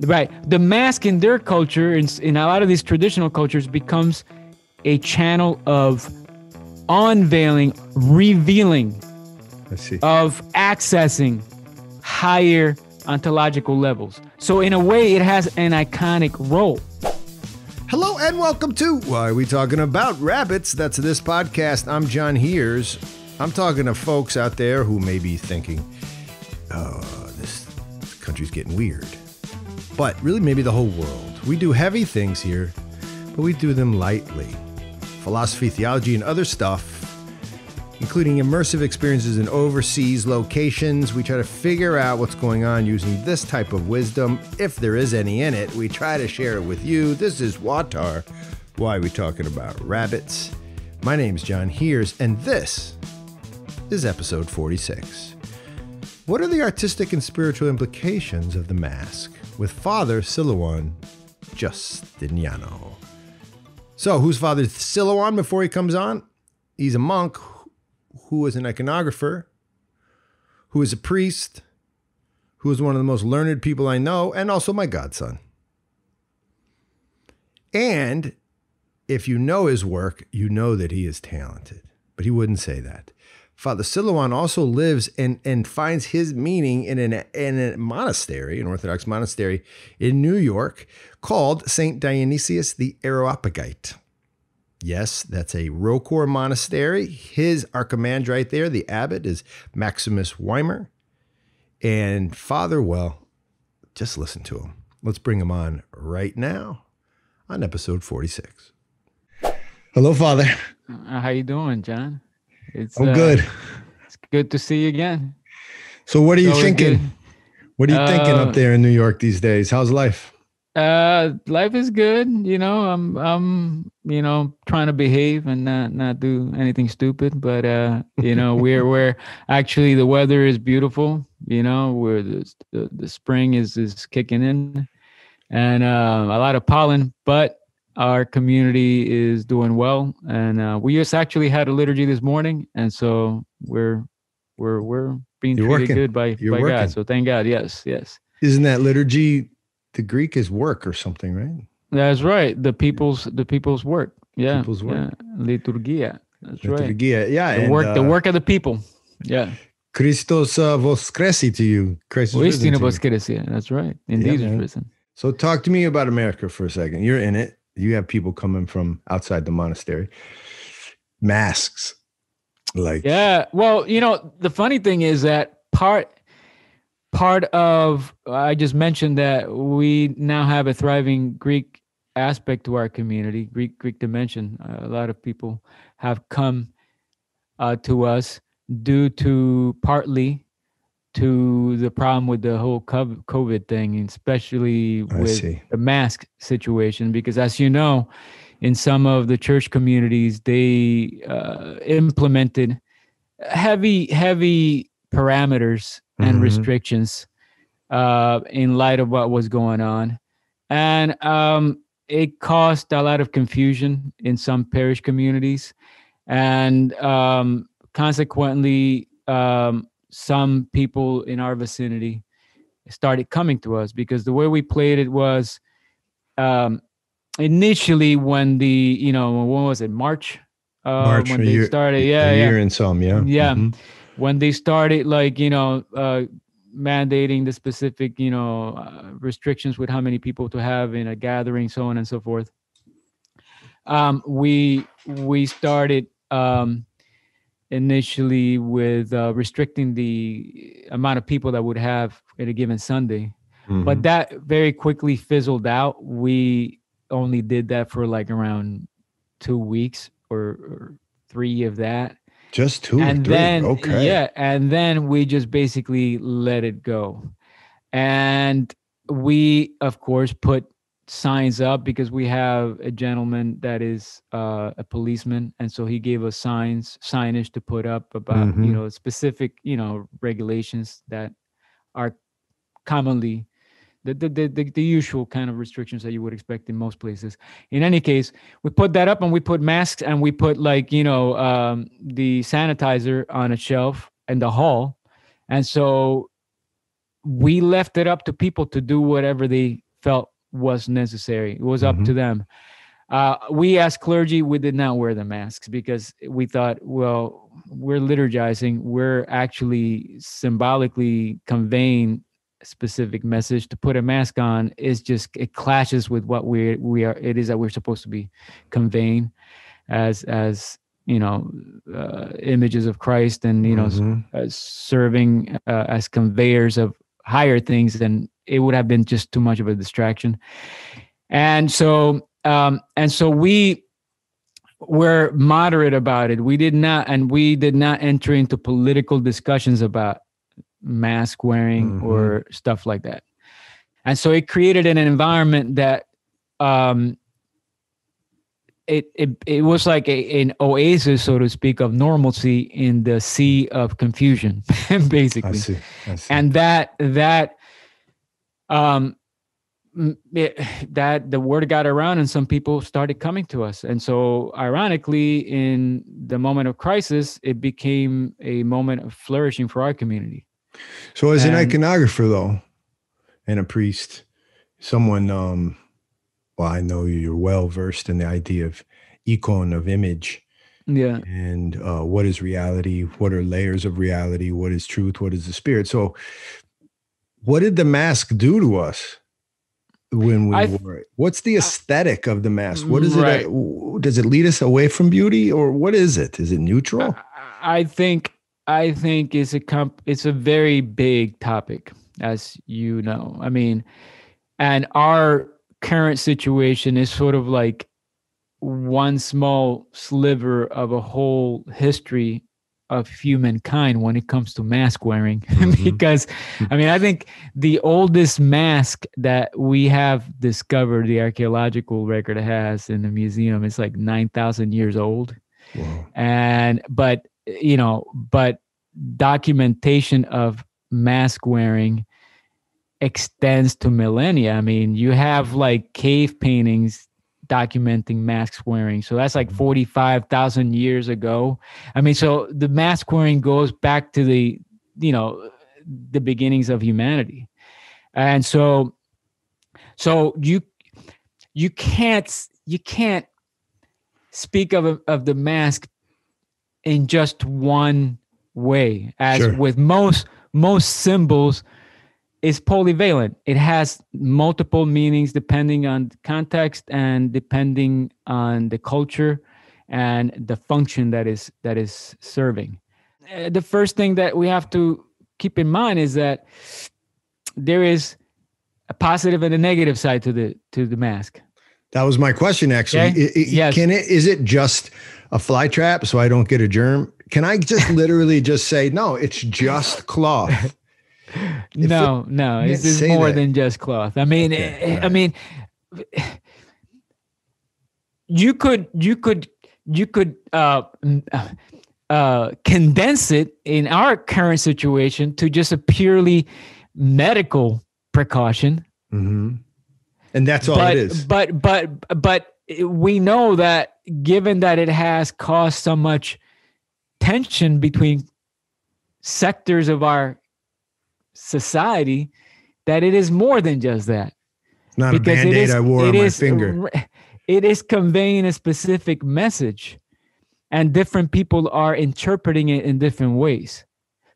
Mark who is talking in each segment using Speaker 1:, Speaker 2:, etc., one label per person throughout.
Speaker 1: right the mask in their culture in, in a lot of these traditional cultures becomes a channel of unveiling revealing of accessing higher ontological levels so in a way it has an iconic role
Speaker 2: Hello and welcome to Why Are We Talking About Rabbits? That's this podcast. I'm John Heers. I'm talking to folks out there who may be thinking, oh, this country's getting weird. But really, maybe the whole world. We do heavy things here, but we do them lightly. Philosophy, theology, and other stuff, including immersive experiences in overseas locations. We try to figure out what's going on using this type of wisdom, if there is any in it. We try to share it with you. This is WAWTAR. Why are we talking about rabbits? My name's John Heers, and this is episode 46. What are the artistic and spiritual implications of the mask? With Father Silouan Justiniano. So, who's Father Silouan before he comes on? He's a monk who is an iconographer, who is a priest, who is one of the most learned people I know, and also my godson. And if you know his work, you know that he is talented, but he wouldn't say that. Father Silouan also lives and, and finds his meaning in, an, in a monastery, an Orthodox monastery in New York called St. Dionysios the Areopagite. Yes, that's a Rocor monastery. His archimandrite there, the abbot, is Maximus Weimer. And Father, well, just listen to him. Let's bring him on right now on episode 46. Hello, Father.
Speaker 1: Uh, how you doing john it's
Speaker 2: I'm
Speaker 1: uh,
Speaker 2: good.
Speaker 1: it's good to see you again
Speaker 2: So, what are you thinking? What are you thinking
Speaker 1: Uh,
Speaker 2: up there in New York these days? How's life?
Speaker 1: Uh, life is good. You know, I'm I'm you know trying to behave and not not do anything stupid. But uh, you know, we're we're actually the weather is beautiful. You know, where the the, the spring is is kicking in, and uh, a lot of pollen. But our community is doing well, and uh, we just actually had a liturgy this morning, and so we're we're we're being
Speaker 2: You're
Speaker 1: treated
Speaker 2: working.
Speaker 1: good by
Speaker 2: You're
Speaker 1: by
Speaker 2: working.
Speaker 1: God. So thank God. Yes, yes.
Speaker 2: Isn't that liturgy? The Greek is work or something, right?
Speaker 1: That's right. The people's the people's work. Yeah.
Speaker 2: People's work.
Speaker 1: Yeah. Liturgia. That's right.
Speaker 2: Liturgia. Yeah.
Speaker 1: The
Speaker 2: and,
Speaker 1: work the
Speaker 2: uh,
Speaker 1: work of the people. Yeah.
Speaker 2: Christos uh, voskressi to you. Christ is risen to you.
Speaker 1: That's right. Indeed
Speaker 2: man.
Speaker 1: is risen.
Speaker 2: So talk to me about America for a second. You're in it. You have people coming from outside the monastery. Masks. Like
Speaker 1: Yeah. Well, you know, the funny thing is that part part of I just mentioned that we now have a thriving Greek aspect to our community, Greek Greek dimension. A lot of people have come uh, to us due to partly to the problem with the whole COVID thing, especially with the mask situation. Because as you know, in some of the church communities, they uh, implemented heavy, heavy parameters and
Speaker 2: Mhm.
Speaker 1: restrictions uh, in light of what was going on, and um, it caused a lot of confusion in some parish communities, and um, consequently, um, some people in our vicinity started coming to us because the way we played it was um, initially when the you know when was it March uh,
Speaker 2: March,
Speaker 1: when they
Speaker 2: year-
Speaker 1: started
Speaker 2: a
Speaker 1: yeah yeah
Speaker 2: year in some, yeah.
Speaker 1: Yeah.
Speaker 2: Mhm.
Speaker 1: when they started like you know uh, mandating the specific you know uh, restrictions with how many people to have in a gathering so on and so forth um, we we started um, initially with uh, restricting the amount of people that would have at a given sunday but
Speaker 2: Mhm.
Speaker 1: that very quickly fizzled out we only did that for like around two weeks or, or three of that
Speaker 2: just two or
Speaker 1: and
Speaker 2: three.
Speaker 1: then
Speaker 2: okay.
Speaker 1: yeah and then we just basically let it go and we of course put signs up because we have a gentleman that is uh, a policeman and so he gave us signs signage to put up about
Speaker 2: Mhm.
Speaker 1: you know specific you know regulations that are commonly the, the, the, the, the usual kind of restrictions that you would expect in most places. In any case, we put that up and we put masks and we put like, you know, um, the sanitizer on a shelf in the hall. And so we left it up to people to do whatever they felt was necessary. It was up
Speaker 2: Mhm.
Speaker 1: to them. Uh, we as clergy, we did not wear the masks because we thought, well, we're liturgizing. We're actually symbolically conveying a specific message. To put a mask on is just it clashes with what we we are. It is that we're supposed to be conveying as as you know uh, images of Christ and you know s-
Speaker 2: Mhm.
Speaker 1: uh, serving uh, as conveyors of higher things, then it would have been just too much of a distraction. And so, um, and so we were moderate about it. We did not, and we did not enter into political discussions about mask wearing
Speaker 2: Mhm.
Speaker 1: or stuff like that. And so it created an environment that um, it, it it was like a, an oasis, so to speak, of normalcy in the sea of confusion, basically.
Speaker 2: I see. I see.
Speaker 1: And that that um it, that the word got around and some people started coming to us. And so ironically in the moment of crisis it became a moment of flourishing for our community.
Speaker 2: So as an iconographer though, and a priest, someone um well, I know you're well versed in the idea of icon of image.
Speaker 1: Yeah.
Speaker 2: And uh, what is reality, what are layers of reality, what is truth, what is the spirit. So what did the mask do to us when we
Speaker 1: I-
Speaker 2: wore it? What's the uh, aesthetic of the mask? What is
Speaker 1: Right.
Speaker 2: it? Does it lead us away from beauty or what is it? Is it neutral?
Speaker 1: I, I think i think it's a comp it's a very big topic as you know i mean and our current situation is sort of like one small sliver of a whole history of humankind when it comes to mask wearing
Speaker 2: Mhm.
Speaker 1: because i mean i think the oldest mask that we have discovered the archaeological record has in the museum is like 9000 years old
Speaker 2: Wow.
Speaker 1: and but you know but documentation of mask wearing extends to millennia i mean you have like cave paintings documenting mask wearing. So that's like mm-hmm. 45,000 years ago. I mean so the mask wearing goes back to the you know the beginnings of humanity. And so so you you can't you can't speak of a, of the mask in just one way as
Speaker 2: Sure.
Speaker 1: with most most symbols is polyvalent it has multiple meanings depending on context and depending on the culture and the function that is that is serving Uh, the first thing that we have to keep in mind is that there is a positive and a negative side to the to the mask
Speaker 2: That was my question, actually.
Speaker 1: Okay.
Speaker 2: I- I-
Speaker 1: Yes.
Speaker 2: Can it? Is it just a fly trap so I don't get a germ? Can I just literally just say no? It's just cloth.
Speaker 1: No, no,
Speaker 2: can't
Speaker 1: it's, it's more
Speaker 2: that.
Speaker 1: than just cloth. I mean,
Speaker 2: Okay,
Speaker 1: eh, I mean, you could, you could, you could uh, uh, condense it in our current situation to just a purely medical precaution.
Speaker 2: Mhm. And that's all
Speaker 1: but,
Speaker 2: it is.
Speaker 1: But but but we know that given that it has caused so much tension between sectors of our society, that it is more than just that.
Speaker 2: Not a
Speaker 1: Because it
Speaker 2: band-aid
Speaker 1: is
Speaker 2: I wore
Speaker 1: it
Speaker 2: on my
Speaker 1: is
Speaker 2: finger.
Speaker 1: r- It is conveying a specific message, and different people are interpreting it in different ways.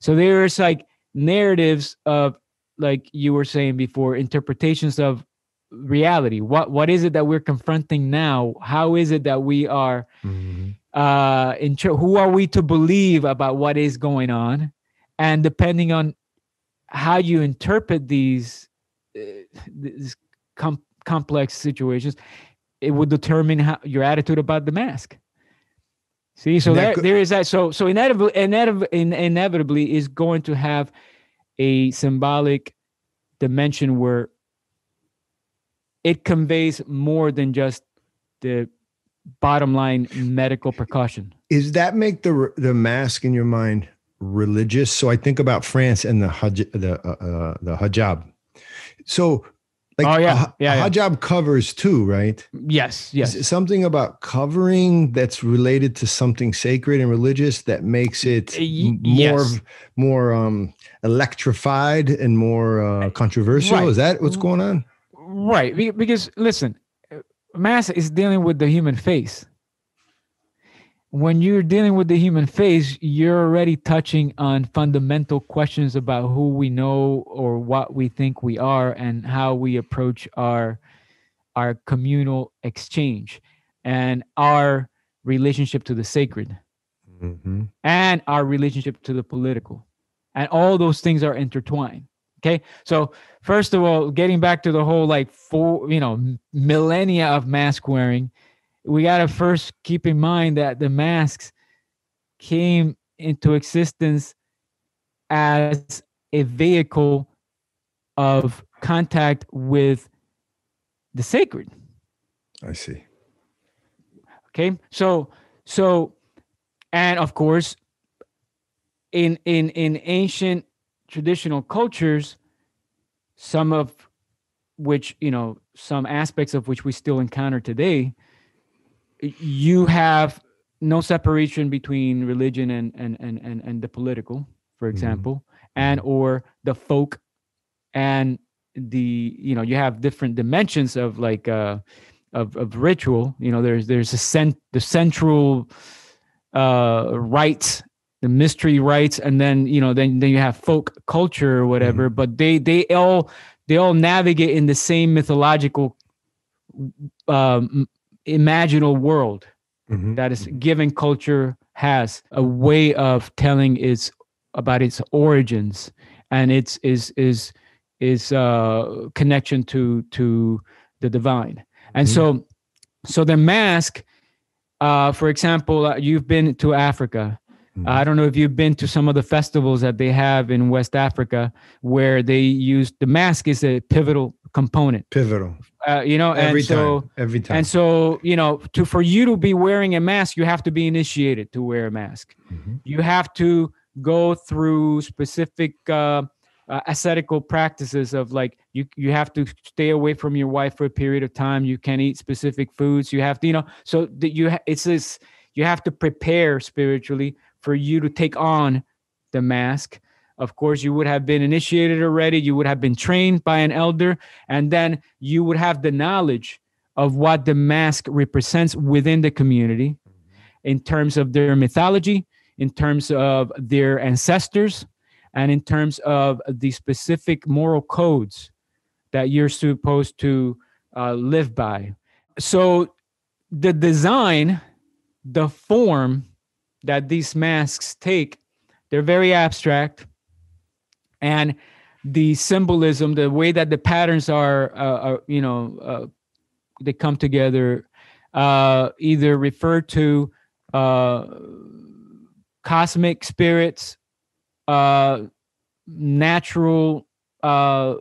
Speaker 1: So there's like narratives of, like you were saying before, interpretations of reality. What what is it that we're confronting now? How is it that we are
Speaker 2: Mhm.
Speaker 1: uh inter- who are we to believe about what is going on and depending on how you interpret these uh, these com- complex situations it would determine how your attitude about the mask see so
Speaker 2: That
Speaker 1: there, there is that so so inevitably, inevitably inevitably is going to have a symbolic dimension where it conveys more than just the bottom line medical precaution.
Speaker 2: Is that make the the mask in your mind religious? So I think about France and the haj, the uh, uh, the hijab. So, like,
Speaker 1: Oh, yeah.
Speaker 2: a,
Speaker 1: Yeah,
Speaker 2: a
Speaker 1: yeah.
Speaker 2: hijab covers too, right?
Speaker 1: Yes, yes.
Speaker 2: something about covering that's related to something sacred and religious that makes it
Speaker 1: Uh, y-
Speaker 2: more
Speaker 1: yes.
Speaker 2: more um electrified and more uh, controversial?
Speaker 1: Right.
Speaker 2: Is that what's going on?
Speaker 1: right because listen mask is dealing with the human face when you're dealing with the human face you're already touching on fundamental questions about who we know or what we think we are and how we approach our our communal exchange and our relationship to the sacred
Speaker 2: Mm-hmm.
Speaker 1: and our relationship to the political and all those things are intertwined okay so first of all getting back to the whole like four you know millennia of mask wearing we got to first keep in mind that the masks came into existence as a vehicle of contact with the sacred
Speaker 2: I see.
Speaker 1: okay so so and of course in in in ancient traditional cultures some of which you know some aspects of which we still encounter today you have no separation between religion and and and and, and the political for
Speaker 2: Mhm.
Speaker 1: example and or the folk and the you know you have different dimensions of like uh of of ritual. You know there's there's a cent the central uh rites the mystery rites and then you know then then you have folk culture or whatever but they they all they all navigate in the same mythological um imaginal world
Speaker 2: Mhm.
Speaker 1: that is given culture has a way of telling its about its origins and its is is is uh connection to to the divine and
Speaker 2: Mhm.
Speaker 1: so so the mask uh for example uh, you've been to africa
Speaker 2: Mhm.
Speaker 1: i don't know if you've been to some of the festivals that they have in west africa where they use the mask is a pivotal component
Speaker 2: pivotal
Speaker 1: uh, you know
Speaker 2: every
Speaker 1: and so
Speaker 2: time. Every time.
Speaker 1: and so, you know, to for you to be wearing a mask, you have to be initiated to wear a mask.
Speaker 2: Mhm.
Speaker 1: You have to go through specific uh, uh, ascetical practices of like you you have to stay away from your wife for a period of time. You can't eat specific foods. You have to, you know, so that you ha- it's this you have to prepare spiritually for you to take on the mask. Of course, you would have been initiated already. You would have been trained by an elder, and then you would have the knowledge of what the mask represents within the community in terms of their mythology, in terms of their ancestors, and in terms of the specific moral codes that you're supposed to uh, live by. So, the design, the form that these masks take, they're very abstract. And the symbolism, the way that the patterns are, uh, are you know, uh, they come together, uh, either refer to uh, cosmic spirits, uh, natural uh,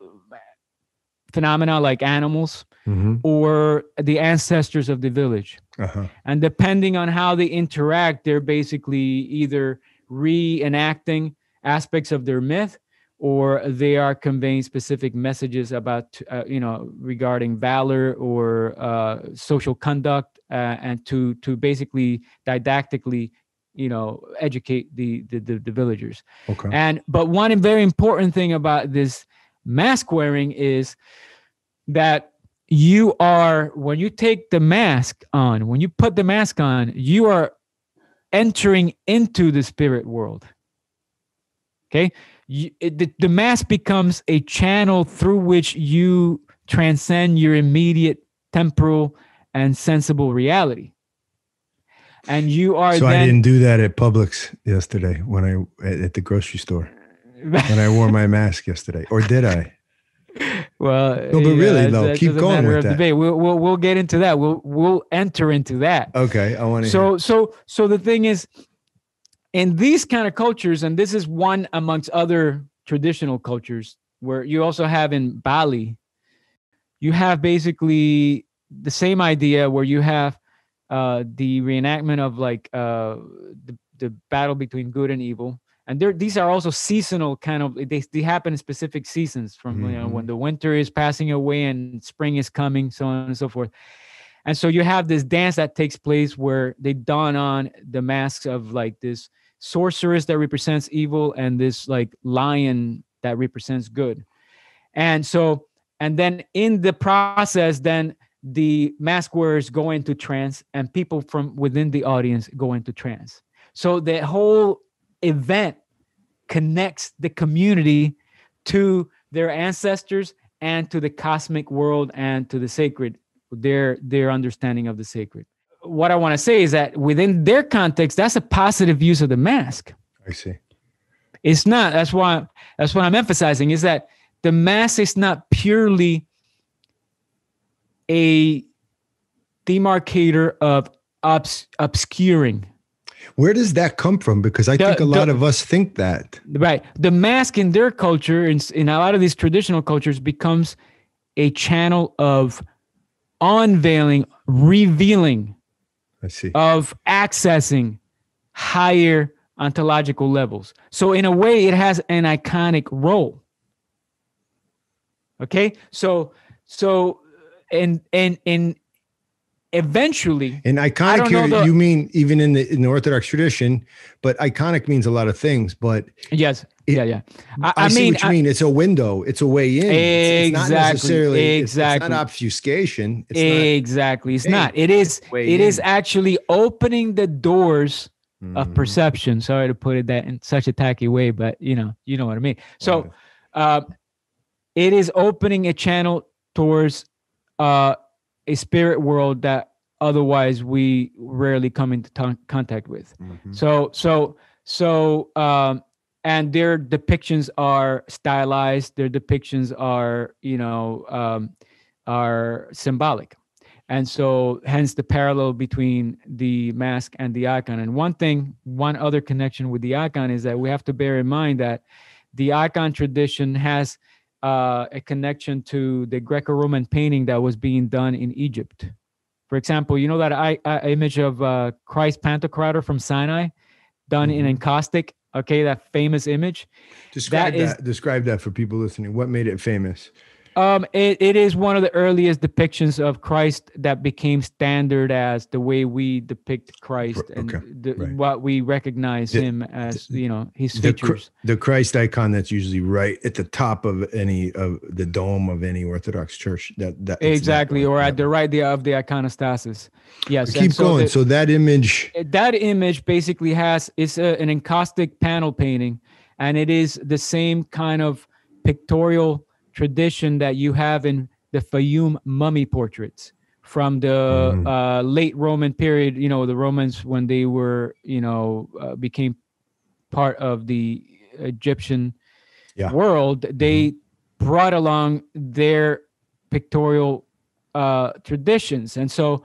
Speaker 1: phenomena like animals,
Speaker 2: Mhm.
Speaker 1: or the ancestors of the village.
Speaker 2: Uh-huh.
Speaker 1: And depending on how they interact, they're basically either reenacting aspects of their myth or they are conveying specific messages about, uh, you know, regarding valor or uh, social conduct uh, and to, to basically didactically, you know, educate the, the, the, the villagers.
Speaker 2: Okay.
Speaker 1: And but one very important thing about this mask wearing is that you are when you take the mask on, when you put the mask on, you are entering into the spirit world. Okay, you, it, the, the mask becomes a channel through which you transcend your immediate temporal and sensible reality. And you are
Speaker 2: So I didn't do that at Publix yesterday when I at at the grocery store when I wore my mask yesterday, or did I?
Speaker 1: Well,
Speaker 2: No, but
Speaker 1: yeah,
Speaker 2: really,
Speaker 1: that's-
Speaker 2: though, keep going with that.
Speaker 1: Debate. We'll, we'll we'll get into that. We'll we'll enter into that.
Speaker 2: Okay, I want to.
Speaker 1: So so so the thing is, in these kind of cultures, and this is one amongst other traditional cultures, where you also have in Bali, you have basically the same idea where you have uh, the reenactment of like uh, the the battle between good and evil. And there, these are also seasonal kind of. They, they happen in specific seasons, from you know when the winter is passing away and spring is coming, so on and so forth. And so you have this dance that takes place where they don on the masks of like this sorceress that represents evil and this like lion that represents good. And so and then in the process, then the mask wearers go into trance, and people from within the audience go into trance. So the whole event connects the community to their ancestors and to the cosmic world and to the sacred their their understanding of the sacred what i want to say is that within their context that's a positive use of the mask
Speaker 2: I see.
Speaker 1: it's not that's why that's what i'm emphasizing is that the mask is not purely a demarcator of obs- obscuring
Speaker 2: Where does that come from? Because I
Speaker 1: The-
Speaker 2: think a lot
Speaker 1: the-
Speaker 2: of us think that.
Speaker 1: right the mask in their culture in, in a lot of these traditional cultures becomes a channel of unveiling revealing
Speaker 2: I see.
Speaker 1: of accessing higher ontological levels. So in a way it has an iconic role. Okay? So so and and and eventually
Speaker 2: And iconic here,
Speaker 1: the-
Speaker 2: you mean even in the in the Orthodox tradition, but iconic means a lot of things. But
Speaker 1: yes yeah yeah
Speaker 2: I,
Speaker 1: i, I
Speaker 2: see
Speaker 1: mean
Speaker 2: what you
Speaker 1: I-
Speaker 2: mean. It's a window. It's a way in. It's, it's not
Speaker 1: Exactly,
Speaker 2: necessarily. it's- It's,
Speaker 1: exactly.
Speaker 2: not obfuscation. It's
Speaker 1: exactly it's
Speaker 2: Hey,
Speaker 1: not it is it is actually opening the doors
Speaker 2: not
Speaker 1: of perception. Sorry to put it that in such a tacky way, but you know, you know what I mean. So, uh, it is opening a channel towards uh, a spirit world that otherwise we rarely come into ton- contact with.
Speaker 2: Mhm.
Speaker 1: So, so, so, um, and their depictions are stylized. Their depictions are, you know, um, are symbolic, and so hence the parallel between the mask and the icon. And one thing, one other connection with the icon is that we have to bear in mind that the icon tradition has uh, a connection to the Greco-Roman painting that was being done in Egypt. For example, you know that I, I image of uh, Christ Pantocrator from Sinai, done in
Speaker 2: Mhm.
Speaker 1: encaustic. Okay, that famous image.
Speaker 2: Describe that,
Speaker 1: is-
Speaker 2: Describe that for people listening. What made it famous?
Speaker 1: Um, it, it is one of the earliest depictions of Christ that became standard as the way we depict Christ and the,
Speaker 2: right.
Speaker 1: what we recognize
Speaker 2: The-
Speaker 1: him as, you know, his
Speaker 2: The,
Speaker 1: features.
Speaker 2: the Christ icon that's usually right at the top of any of the dome of any Orthodox church. That that it's that
Speaker 1: exactly, or at the right there of the iconostasis. Yes.
Speaker 2: Keep
Speaker 1: so
Speaker 2: going.
Speaker 1: the-
Speaker 2: so that image.
Speaker 1: that image basically has it's a, an encaustic panel painting and it is the same kind of pictorial tradition that you have in the Fayoum mummy portraits from the
Speaker 2: Mhm.
Speaker 1: uh, late Roman period. You know, the Romans when they were, you know, uh, became part of the Egyptian
Speaker 2: Yeah.
Speaker 1: world, they brought along their pictorial uh, traditions, and so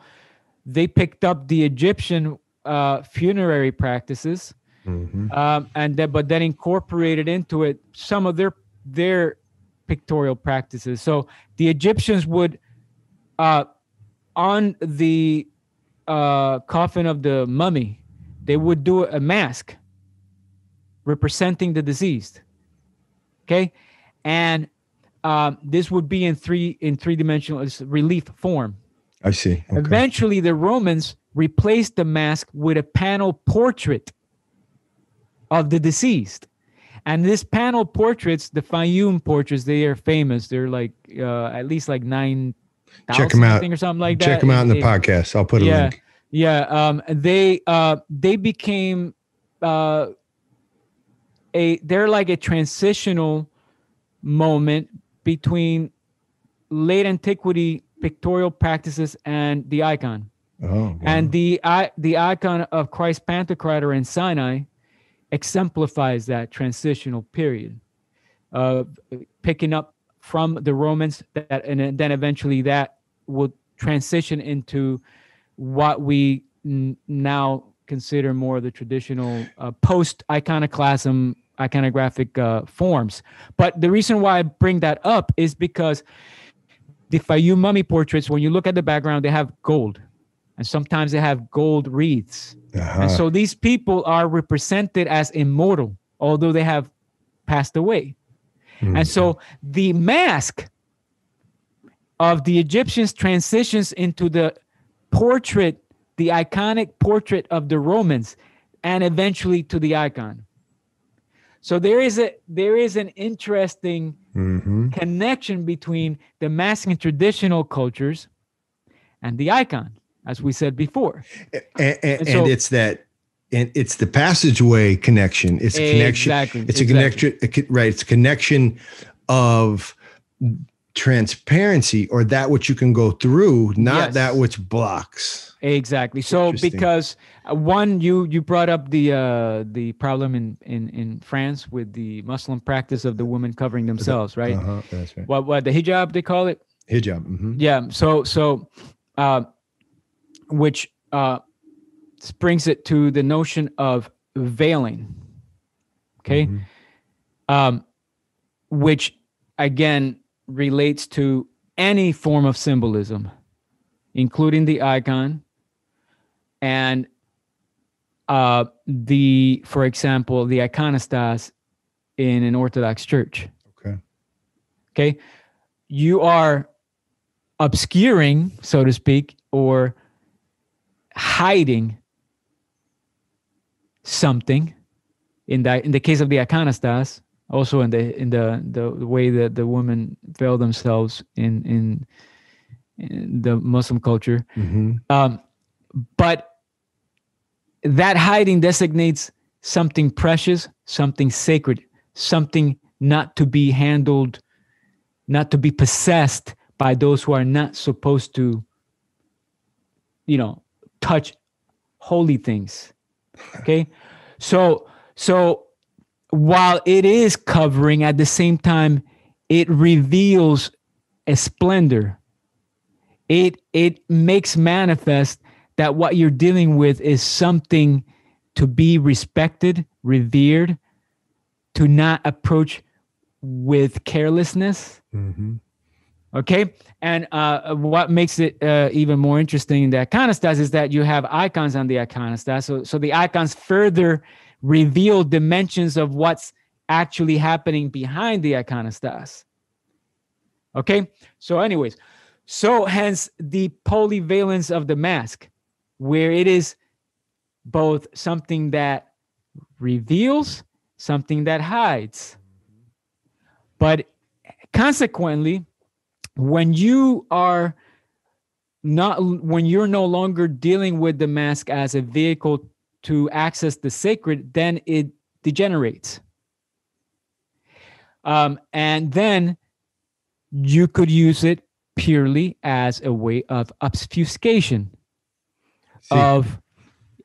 Speaker 1: they picked up the Egyptian uh, funerary practices,
Speaker 2: Mhm.
Speaker 1: um, and then but then incorporated into it some of their their pictorial practices. So the Egyptians would, uh, on the uh, coffin of the mummy, they would do a mask representing the deceased. Okay, and um, this would be in three in three dimensional relief form.
Speaker 2: I see. Okay.
Speaker 1: Eventually, the Romans replaced the mask with a panel portrait of the deceased. And this panel portraits, the Fayoum portraits, they are famous. They're like uh, at least like nine
Speaker 2: Check 'em out.
Speaker 1: or something like that.
Speaker 2: Check them out in the
Speaker 1: It-
Speaker 2: podcast. I'll put a
Speaker 1: yeah,
Speaker 2: link.
Speaker 1: yeah. Um, they uh, they became uh, a they're like a transitional moment between late antiquity pictorial practices and the icon.
Speaker 2: Oh, wow.
Speaker 1: And the i the icon of Christ Pantocrator in Sinai exemplifies that transitional period of picking up from the Romans that and then eventually that will transition into what we n- now consider more the traditional uh, post iconoclasm iconographic uh, forms. But the reason why I bring that up is because the Fayoum mummy portraits, when you look at the background, they have gold, and sometimes they have gold wreaths.
Speaker 2: Uh-huh.
Speaker 1: And so these people are represented as immortal, although they have passed away.
Speaker 2: Hmm.
Speaker 1: And so the mask of the Egyptians transitions into the portrait, the iconic portrait of the Romans, and eventually to the icon. So there is a there is an interesting
Speaker 2: hmm
Speaker 1: connection between the mask in traditional cultures and the icon, as we said before.
Speaker 2: and, and,
Speaker 1: And
Speaker 2: and it's that and it's the passageway connection it's a connection
Speaker 1: Exactly,
Speaker 2: it's a
Speaker 1: exactly.
Speaker 2: connection right it's a connection of transparency or that which you can go through not
Speaker 1: Yes.
Speaker 2: that which blocks
Speaker 1: Exactly. So because uh, one, you you brought up the uh, the problem in, in in France with the Muslim practice of the women covering themselves, right?
Speaker 2: uh-huh, that's right
Speaker 1: What what the hijab they call it?
Speaker 2: hijab mhm.
Speaker 1: Yeah. So so, uh, which uh, brings it to the notion of veiling. Okay.
Speaker 2: Mhm.
Speaker 1: Um, which again relates to any form of symbolism, including the icon and uh, the, for example, the iconostas in an Orthodox church.
Speaker 2: okay
Speaker 1: Okay. You are obscuring, so to speak, or hiding something in the in the case of the iconostas also in the in the the, way that the women veil themselves in in, in the muslim culture
Speaker 2: Mhm.
Speaker 1: um, but that hiding designates something precious, something sacred, something not to be handled, not to be possessed by those who are not supposed to, you know, touch holy things. Okay. So, so while it is covering at the same time, it reveals a splendor. It it makes manifest that what you're dealing with is something to be respected, revered, to not approach with carelessness.
Speaker 2: Mhm.
Speaker 1: Okay. And uh, what makes it uh, even more interesting in the iconostas is that you have icons on the iconostas. So, so the icons further reveal dimensions of what's actually happening behind the iconostas. Okay. So, anyways, so hence the polyvalence of the mask, where it is both something that reveals, something that hides. But consequently, when you are not when you're no longer dealing with the mask as a vehicle to access the sacred then it degenerates. Um, and then you could use it purely as a way of obfuscation
Speaker 2: See,
Speaker 1: of,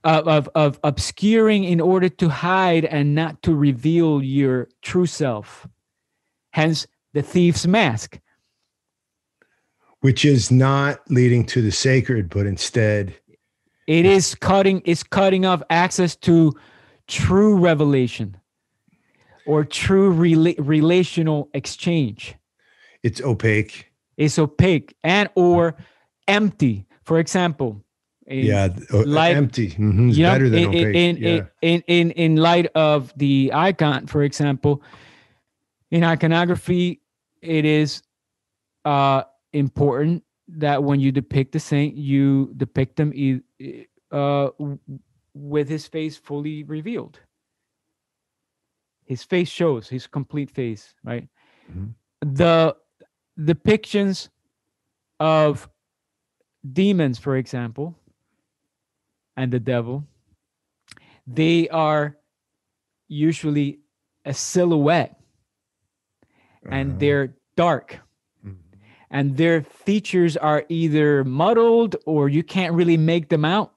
Speaker 1: of of of obscuring in order to hide and not to reveal your true self. Hence the thief's mask
Speaker 2: which is not leading to the sacred but instead
Speaker 1: It is cutting it's cutting off access to true revelation or true rela- relational exchange.
Speaker 2: it's opaque
Speaker 1: It's opaque and or empty. For example,
Speaker 2: yeah uh,
Speaker 1: light-
Speaker 2: empty Mhm, it's
Speaker 1: you know,
Speaker 2: better than
Speaker 1: in,
Speaker 2: opaque
Speaker 1: in,
Speaker 2: yeah.
Speaker 1: in, in, in light of the icon, for example, in iconography, it is uh, important that when you depict the saint, you depict them uh, with his face fully revealed. His face shows his complete face, right?
Speaker 2: Mhm.
Speaker 1: The depictions of demons, for example, and the devil, they are usually a silhouette and
Speaker 2: Uh-huh.
Speaker 1: they're dark. And their features are either muddled or you can't really make them out.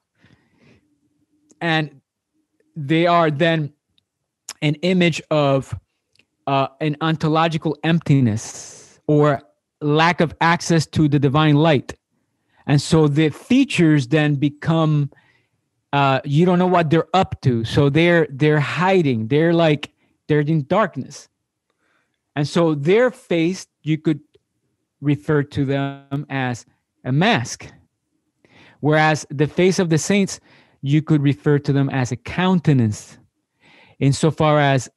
Speaker 1: And they are then an image of uh, an ontological emptiness or lack of access to the divine light. And so the features then become uh, you don't know what they're up to. So they're they're hiding. They're like they're in darkness. And so their face you could refer to them as a mask whereas the face of the saints you could refer to them as a countenance. Insofar as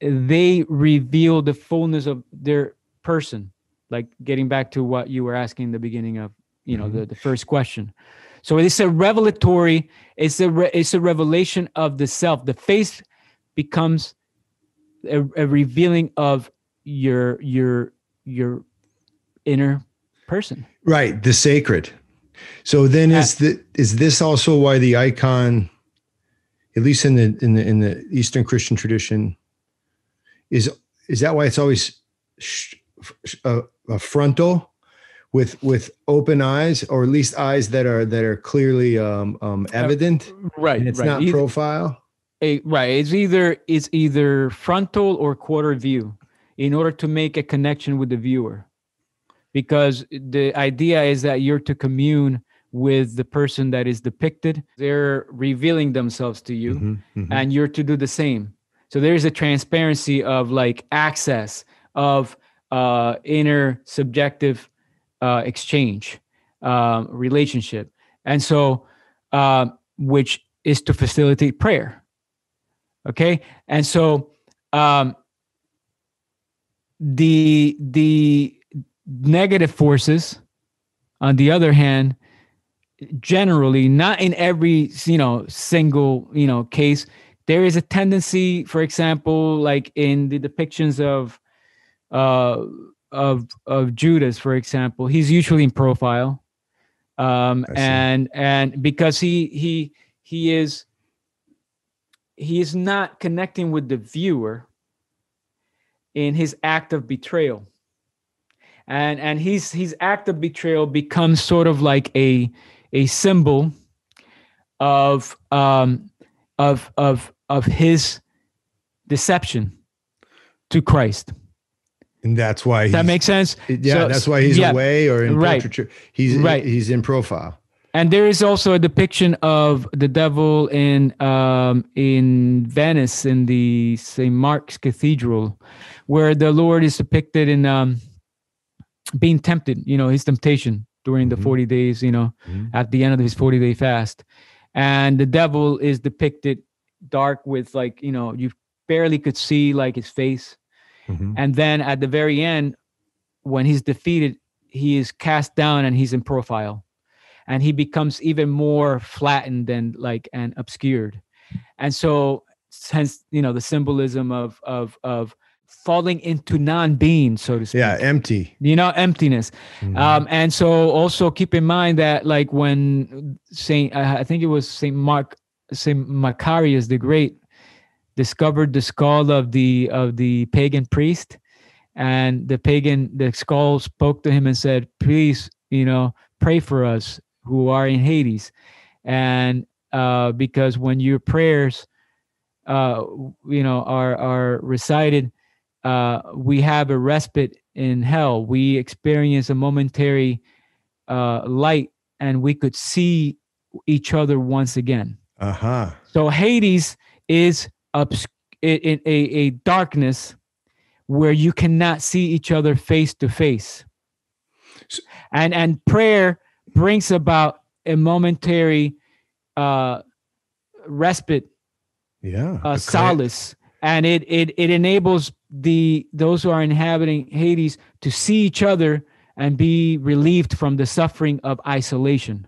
Speaker 1: they reveal the fullness of their person like getting back to what you were asking in the beginning of you know the, mm-hmm. the first question. So it's a revelatory it's a re- it's a revelation of the self. The face becomes a, a revealing of your your your inner person.
Speaker 2: Right the sacred. So then is the is this also why the icon at least in the in the in the eastern christian tradition is is that why it's always sh- a, a frontal with with open eyes or at least eyes that are that are clearly um, um evident?
Speaker 1: right
Speaker 2: and it's
Speaker 1: right.
Speaker 2: not
Speaker 1: Either-
Speaker 2: profile?
Speaker 1: A, right it's either it's either frontal or quarter view in order to make a connection with the viewer because the idea is that you're to commune with the person that is depicted. They're revealing themselves to you
Speaker 2: Mhm, mhm.
Speaker 1: and you're to do the same. So there's a transparency of like access of uh inner subjective uh exchange um relationship. And so um which is to facilitate prayer. Okay? And so um the the negative forces. On the other hand generally not in every you know single you know case there is a tendency for example like in the depictions of uh of of judas for example he's usually in profile. Um and and because he he he is he is not connecting with the viewer in his act of betrayal and and his his act of betrayal becomes sort of like a a symbol of um of of of his deception to Christ.
Speaker 2: and that's why
Speaker 1: Does that makes sense?
Speaker 2: yeah
Speaker 1: so-
Speaker 2: that's why he's
Speaker 1: yeah.
Speaker 2: away or in
Speaker 1: Right.
Speaker 2: portraiture he's
Speaker 1: Right.
Speaker 2: he's in profile
Speaker 1: And there is also a depiction of the devil in um, in Venice in the St. Mark's Cathedral, where the Lord is depicted in um, being tempted. You know, his temptation during the
Speaker 2: Mhm.
Speaker 1: forty days. You know,
Speaker 2: Mhm.
Speaker 1: at the end of his forty day fast, and the devil is depicted dark with like you know you barely could see like his face,
Speaker 2: Mhm.
Speaker 1: and then at the very end, when he's defeated, he is cast down and he's in profile. And he becomes even more flattened and like and obscured. And so hence, you know, the symbolism of of of falling into non-being, so to speak.
Speaker 2: yeah empty
Speaker 1: You know, emptiness.
Speaker 2: Mhm.
Speaker 1: Um, and so also keep in mind that like when Saint, I I think it was Saint Mark, Saint Macarius the Great, discovered the skull of the of the pagan priest, and the pagan the skull spoke to him and said, "Please, you know, pray for us who are in Hades," and uh, because when your prayers, uh, you know, are are recited, uh, we have a respite in hell. We experience a momentary uh, light, and we could see each other once again.
Speaker 2: uh-huh
Speaker 1: So Hades is obs- in, in a, a darkness where you cannot see each other face to face. And and prayer brings about a momentary uh, respite,
Speaker 2: yeah
Speaker 1: uh, solace, and it, it it enables the those who are inhabiting Hades to see each other and be relieved from the suffering of isolation.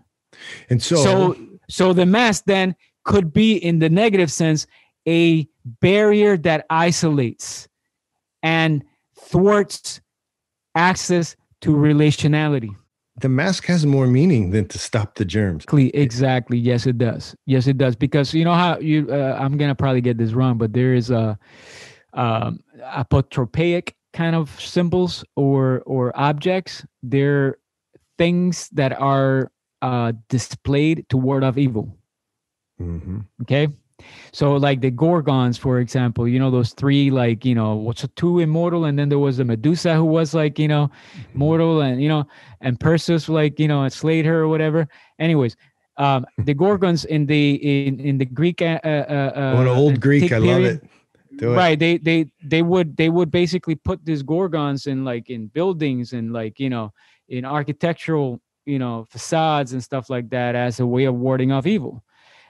Speaker 2: And so,
Speaker 1: so so the mask then could be in the negative sense a barrier that isolates and thwarts access to relationality.
Speaker 2: The mask has more meaning than to stop the germs.
Speaker 1: Exactly exactly. Yes it does. Yes it does. Because you know how you uh, i'm gonna probably get this wrong but there is a um apotropaic kind of symbols or or objects they're things that are uh displayed to ward off evil
Speaker 2: hmm
Speaker 1: Okay. So like the Gorgons, for example, you know, those three, like, you know, what's a two immortal, and then there was the Medusa who was like, you know, mortal, and you know, and Perseus like, you know, slayed her or whatever. Anyways, um, the Gorgons in the in in the Greek uh, uh, uh,
Speaker 2: oh, old greek
Speaker 1: antique
Speaker 2: i love it Do it.
Speaker 1: right they they they would they would basically put these gorgons in like in buildings and like you know in architectural you know facades and stuff like that as a way of warding off evil.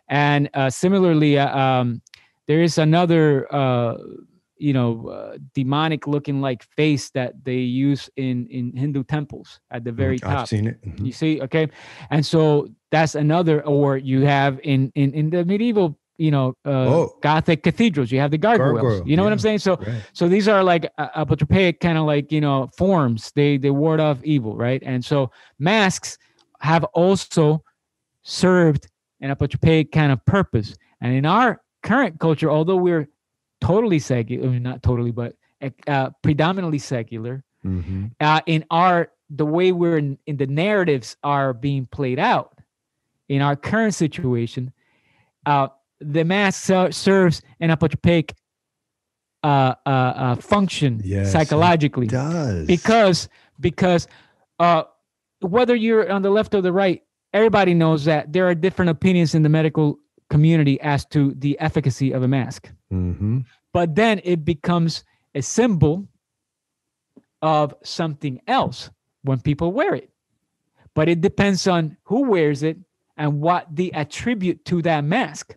Speaker 1: And uh, similarly uh, um there is another uh you know uh, demonic looking like face that they use in in hindu temples at the very
Speaker 2: Mm, i've
Speaker 1: top.
Speaker 2: seen it. Mhm.
Speaker 1: you see? Okay? And so that's another or you have in in in the medieval you know uh,
Speaker 2: Oh.
Speaker 1: Gothic cathedrals. You have the gargoyles.
Speaker 2: Gargoyle,
Speaker 1: you know what. I'm saying? So
Speaker 2: Right.
Speaker 1: so these are like uh, apotropaic kind of like you know forms. They they ward off evil, right? And so masks have also served an apotropaic kind of purpose. And in our current culture, although we're totally secular, I mean, not totally, but uh, predominantly secular,
Speaker 2: Mm-hmm.
Speaker 1: uh, in our the way we're in, in the narratives are being played out in our current situation, uh, the mask ser- serves an apotropaic uh, uh, uh, function
Speaker 2: Yes, it
Speaker 1: psychologically
Speaker 2: Does
Speaker 1: because because uh, whether you're on the left or the right, everybody knows that there are different opinions in the medical community as to the efficacy of a mask
Speaker 2: Mm-hmm.
Speaker 1: but then it becomes a symbol of something else when people wear it. But it depends on who wears it and what the attribute to that mask.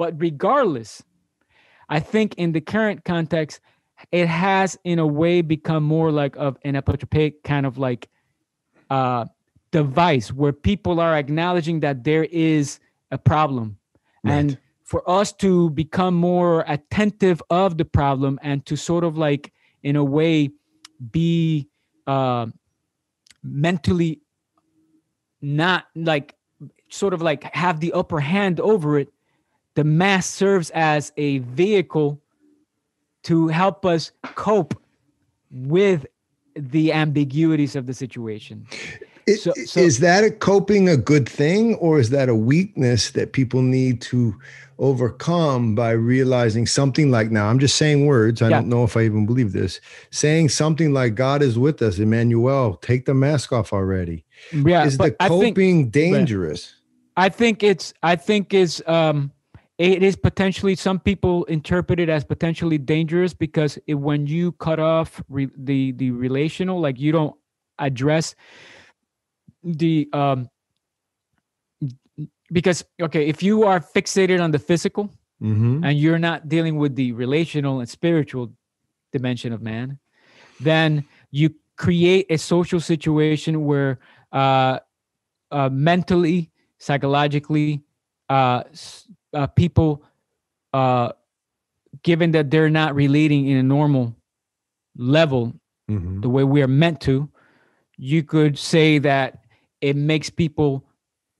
Speaker 1: But regardless, I think in the current context, it has in a way become more like of an apotropaic kind of like uh, device where people are acknowledging that there is a problem. And for us to become more attentive of the problem and to sort of like in a way be uh, mentally not like sort of like have the upper hand over it the mask serves as a vehicle to help us cope with the ambiguities of the situation.
Speaker 2: It-
Speaker 1: So- so-
Speaker 2: is that a coping a good thing or is that a weakness that people need to overcome by realizing something like now i'm just saying words i
Speaker 1: Yeah.
Speaker 2: don't know if i even believe this saying something like god is with us emmanuel take the mask off already.
Speaker 1: Yeah
Speaker 2: is the
Speaker 1: I think-
Speaker 2: coping dangerous?
Speaker 1: I think it's I think it's um it is potentially some people interpret it as potentially dangerous because it, when you cut off re, the the relational like you don't address the um because okay if you are fixated on the physical
Speaker 2: mm-hmm.
Speaker 1: and you're not dealing with the relational and spiritual dimension of man, then you create a social situation where uh, uh, mentally, psychologically, uh, uh, people, uh, given that they're not relating in a normal level
Speaker 2: Mm-hmm.
Speaker 1: the way we are meant to, you could say that it makes people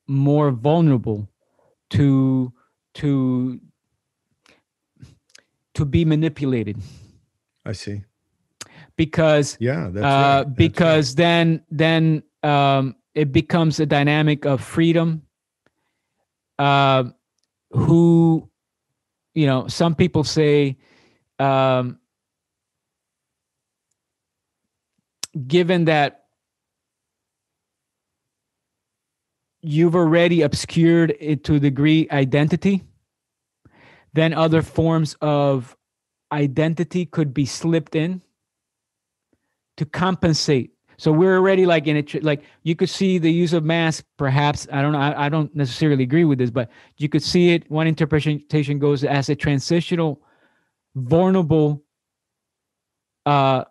Speaker 1: more vulnerable to to to be manipulated
Speaker 2: i see
Speaker 1: because
Speaker 2: yeah that's
Speaker 1: uh,
Speaker 2: right. That's right.
Speaker 1: because then then um, it becomes a dynamic of freedom. Uh, who, you know, some people say, um, given that you've already obscured it to a degree identity, then other forms of identity could be slipped in to compensate. So we're already like in it, like you could see the use of mask. Perhaps I don't know. I, I don't necessarily agree with this, but you could see it. One interpretation goes as a transitional, vulnerable, uh,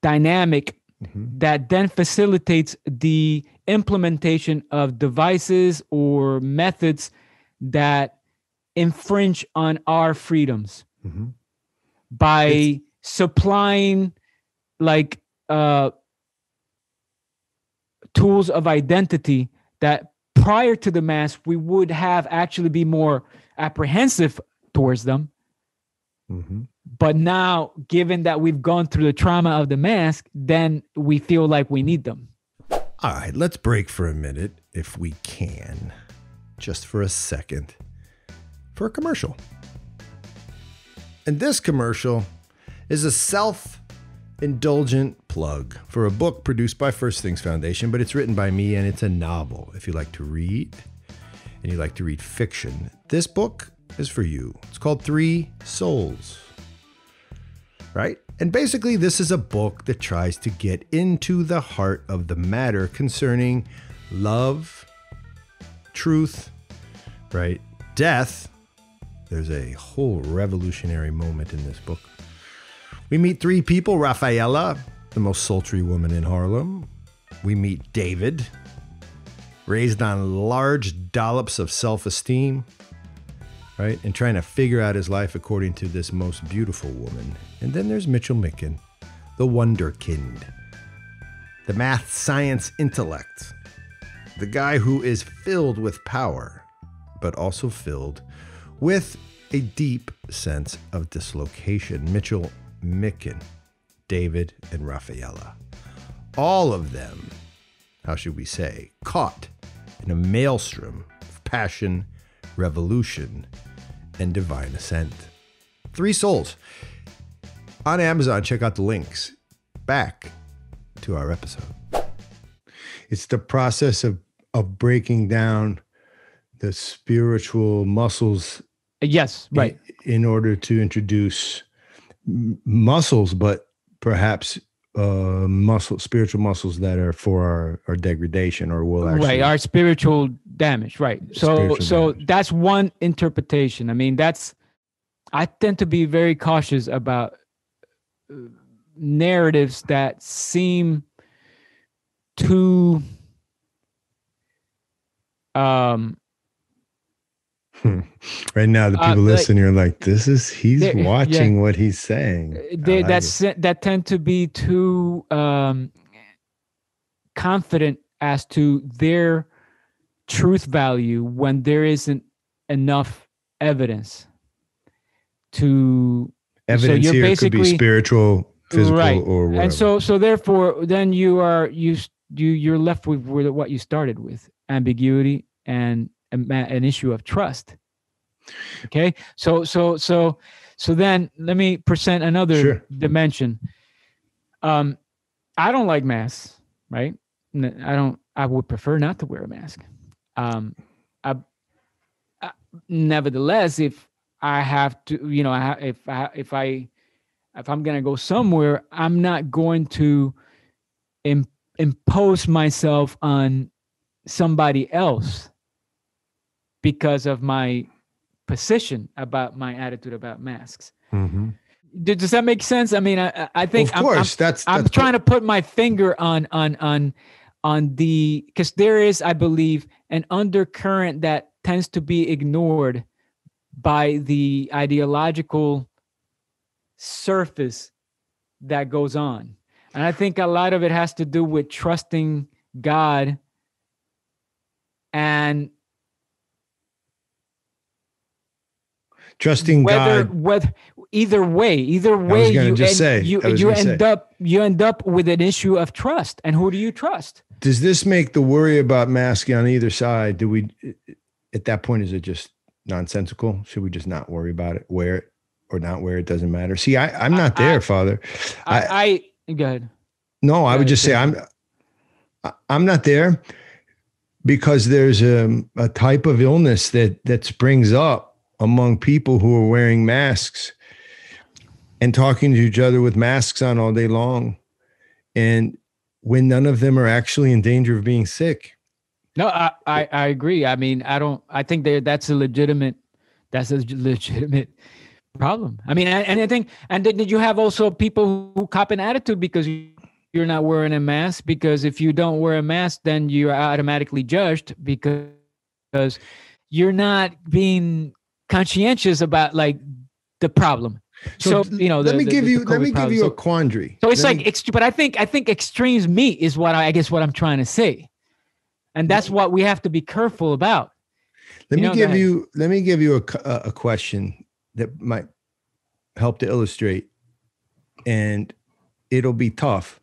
Speaker 1: dynamic
Speaker 2: Mhm.
Speaker 1: that then facilitates the implementation of devices or methods that infringe on our freedoms
Speaker 2: Mhm.
Speaker 1: by
Speaker 2: It's-
Speaker 1: supplying like uh tools of identity that prior to the mask we would have actually be more apprehensive towards them
Speaker 2: Mhm.
Speaker 1: but now given that we've gone through the trauma of the mask then we feel like we need them
Speaker 2: All right, let's break for a minute, if we can, just for a second, for a commercial. And this commercial is a self indulgent plug for a book produced by First Things Foundation, but it's written by me and it's a novel. If you like to read and you like to read fiction, this book is for you. It's called Three Souls right? And basically, this is a book that tries to get into the heart of the matter concerning love, truth, right? Death. There's a whole revolutionary moment in this book. We meet three people Rafaela, the most sultry woman in Harlem. We meet David, raised on large dollops of self esteem, right? And trying to figure out his life according to this most beautiful woman. And then there's Mitchell Micken, the Wonderkind, the math science intellect, the guy who is filled with power, but also filled with a deep sense of dislocation. Mitchell Micken, David, and Rafaela. All of them, how should we say, caught in a maelstrom of passion, revolution, and divine ascent. Three souls. On Amazon, check out the links. Back to our episode. It's the process of, of breaking down the spiritual muscles
Speaker 1: Yes, right.
Speaker 2: in, in order to introduce m- muscles, but perhaps uh, muscle, spiritual muscles that are for our, our degradation or will actually.
Speaker 1: right, our spiritual damage. Right. So
Speaker 2: Spiritual
Speaker 1: so
Speaker 2: damage.
Speaker 1: that's one interpretation. I mean, that's I tend to be very cautious about uh, narratives that seem too um
Speaker 2: right now, the
Speaker 1: Uh,
Speaker 2: people
Speaker 1: like-
Speaker 2: listening are like, "This is he's
Speaker 1: There- yeah.
Speaker 2: watching what he's saying."
Speaker 1: They,
Speaker 2: like
Speaker 1: that's that tend to be too um confident as to their truth value when there isn't enough evidence to
Speaker 2: it. evidence
Speaker 1: you're
Speaker 2: here could be spiritual, physical,
Speaker 1: Right.
Speaker 2: or whatever.
Speaker 1: and so so therefore then you are you you you're left with, with what you started with ambiguity and an issue of trust. Okay? So so so so then let me present another
Speaker 2: Sure.
Speaker 1: dimension. Um i don't like masks right? I don't i would prefer not to wear a mask. Um I, I, nevertheless if i have to you know I, if i if i if i'm going to go somewhere i'm not going to Im- impose myself on somebody else because of my position about my attitude about masks
Speaker 2: Mhm.
Speaker 1: D- does that make sense i mean i, I- think
Speaker 2: of
Speaker 1: I'm- I'm,
Speaker 2: course, that's,
Speaker 1: I'm
Speaker 2: that's
Speaker 1: trying to put my finger on on on on the because there is, I believe, an undercurrent that tends to be ignored by the ideological surface that goes on. And I think a lot of it has to do with trusting God and
Speaker 2: trusting
Speaker 1: whether
Speaker 2: God.
Speaker 1: whether either way either way you
Speaker 2: just
Speaker 1: end,
Speaker 2: say,
Speaker 1: you you end
Speaker 2: say.
Speaker 1: up you end up with an issue of trust and who do you trust
Speaker 2: Does this make the worry about masking on either side? Do we, at that point, is it just nonsensical? Should we just not worry about it? Wear it or not wear it doesn't matter. See, I, I'm not
Speaker 1: I-
Speaker 2: there, Father.
Speaker 1: i i, go ahead
Speaker 2: No, I
Speaker 1: Yeah,
Speaker 2: would just say. I'm I- I'm not there because there's a, a type of illness that that springs up among people who are wearing masks and talking to each other with masks on all day long. And when none of them are actually in danger of being sick.
Speaker 1: no I, I i agree i mean i don't i think there that's a legitimate that's a legitimate problem i mean and, i think and did you have also people who cop an attitude because you- you're not wearing a mask because if you don't wear a mask then you're automatically judged because because you're not being conscientious about like the problem so, you know
Speaker 2: let me
Speaker 1: the-
Speaker 2: give
Speaker 1: the
Speaker 2: you let me give you a quandary.
Speaker 1: So it's
Speaker 2: Let
Speaker 1: like,
Speaker 2: me-
Speaker 1: ex- but I think I think extremes meet is what I, I guess what I'm trying to say, and that's what we have to be careful about.
Speaker 2: Let
Speaker 1: You
Speaker 2: me
Speaker 1: know,
Speaker 2: give you let me give you a a question that might help to illustrate, and it'll be tough.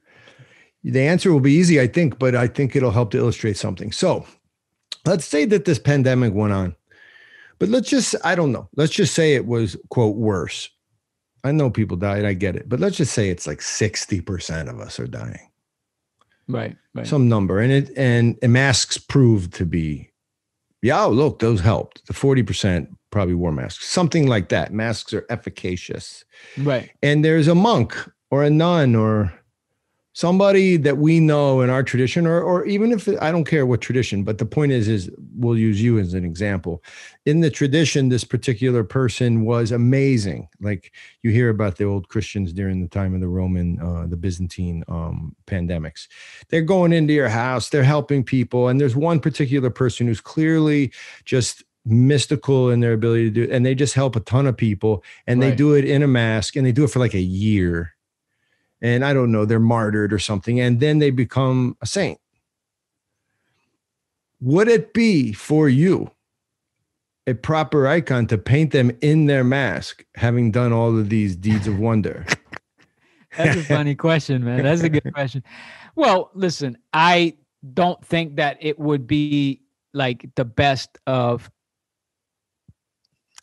Speaker 2: The answer will be easy, I think, but I think it'll help to illustrate something. So, let's say that this pandemic went on, but let's just I don't know. Let's just say it was quote worse. I know people died, I get it, but let's just say it's like sixty percent of us are dying
Speaker 1: Right, right.
Speaker 2: some number and it and, and masks proved to be yeah oh, look those helped the 40% probably wore masks something like that masks are efficacious
Speaker 1: right.
Speaker 2: and there's a monk or a nun or somebody that we know in our tradition or or even if I don't care what tradition but the point is is we'll use you as an example. In the tradition this particular person was amazing. Like you hear about the old Christians during the time of the Roman uh, the Byzantine um, pandemics. They're going into your house they're helping people and there's one particular person who's clearly just mystical in their ability to do it and they just help a ton of people and right. they do it in a mask and they do it for like a year and I don't know, they're martyred or something, and then they become a saint. Would it be for you a proper icon to paint them in their mask, having done all of these deeds of wonder?
Speaker 1: That's a funny question, man. That's a good question. Well, listen, I don't think that it would be like the best of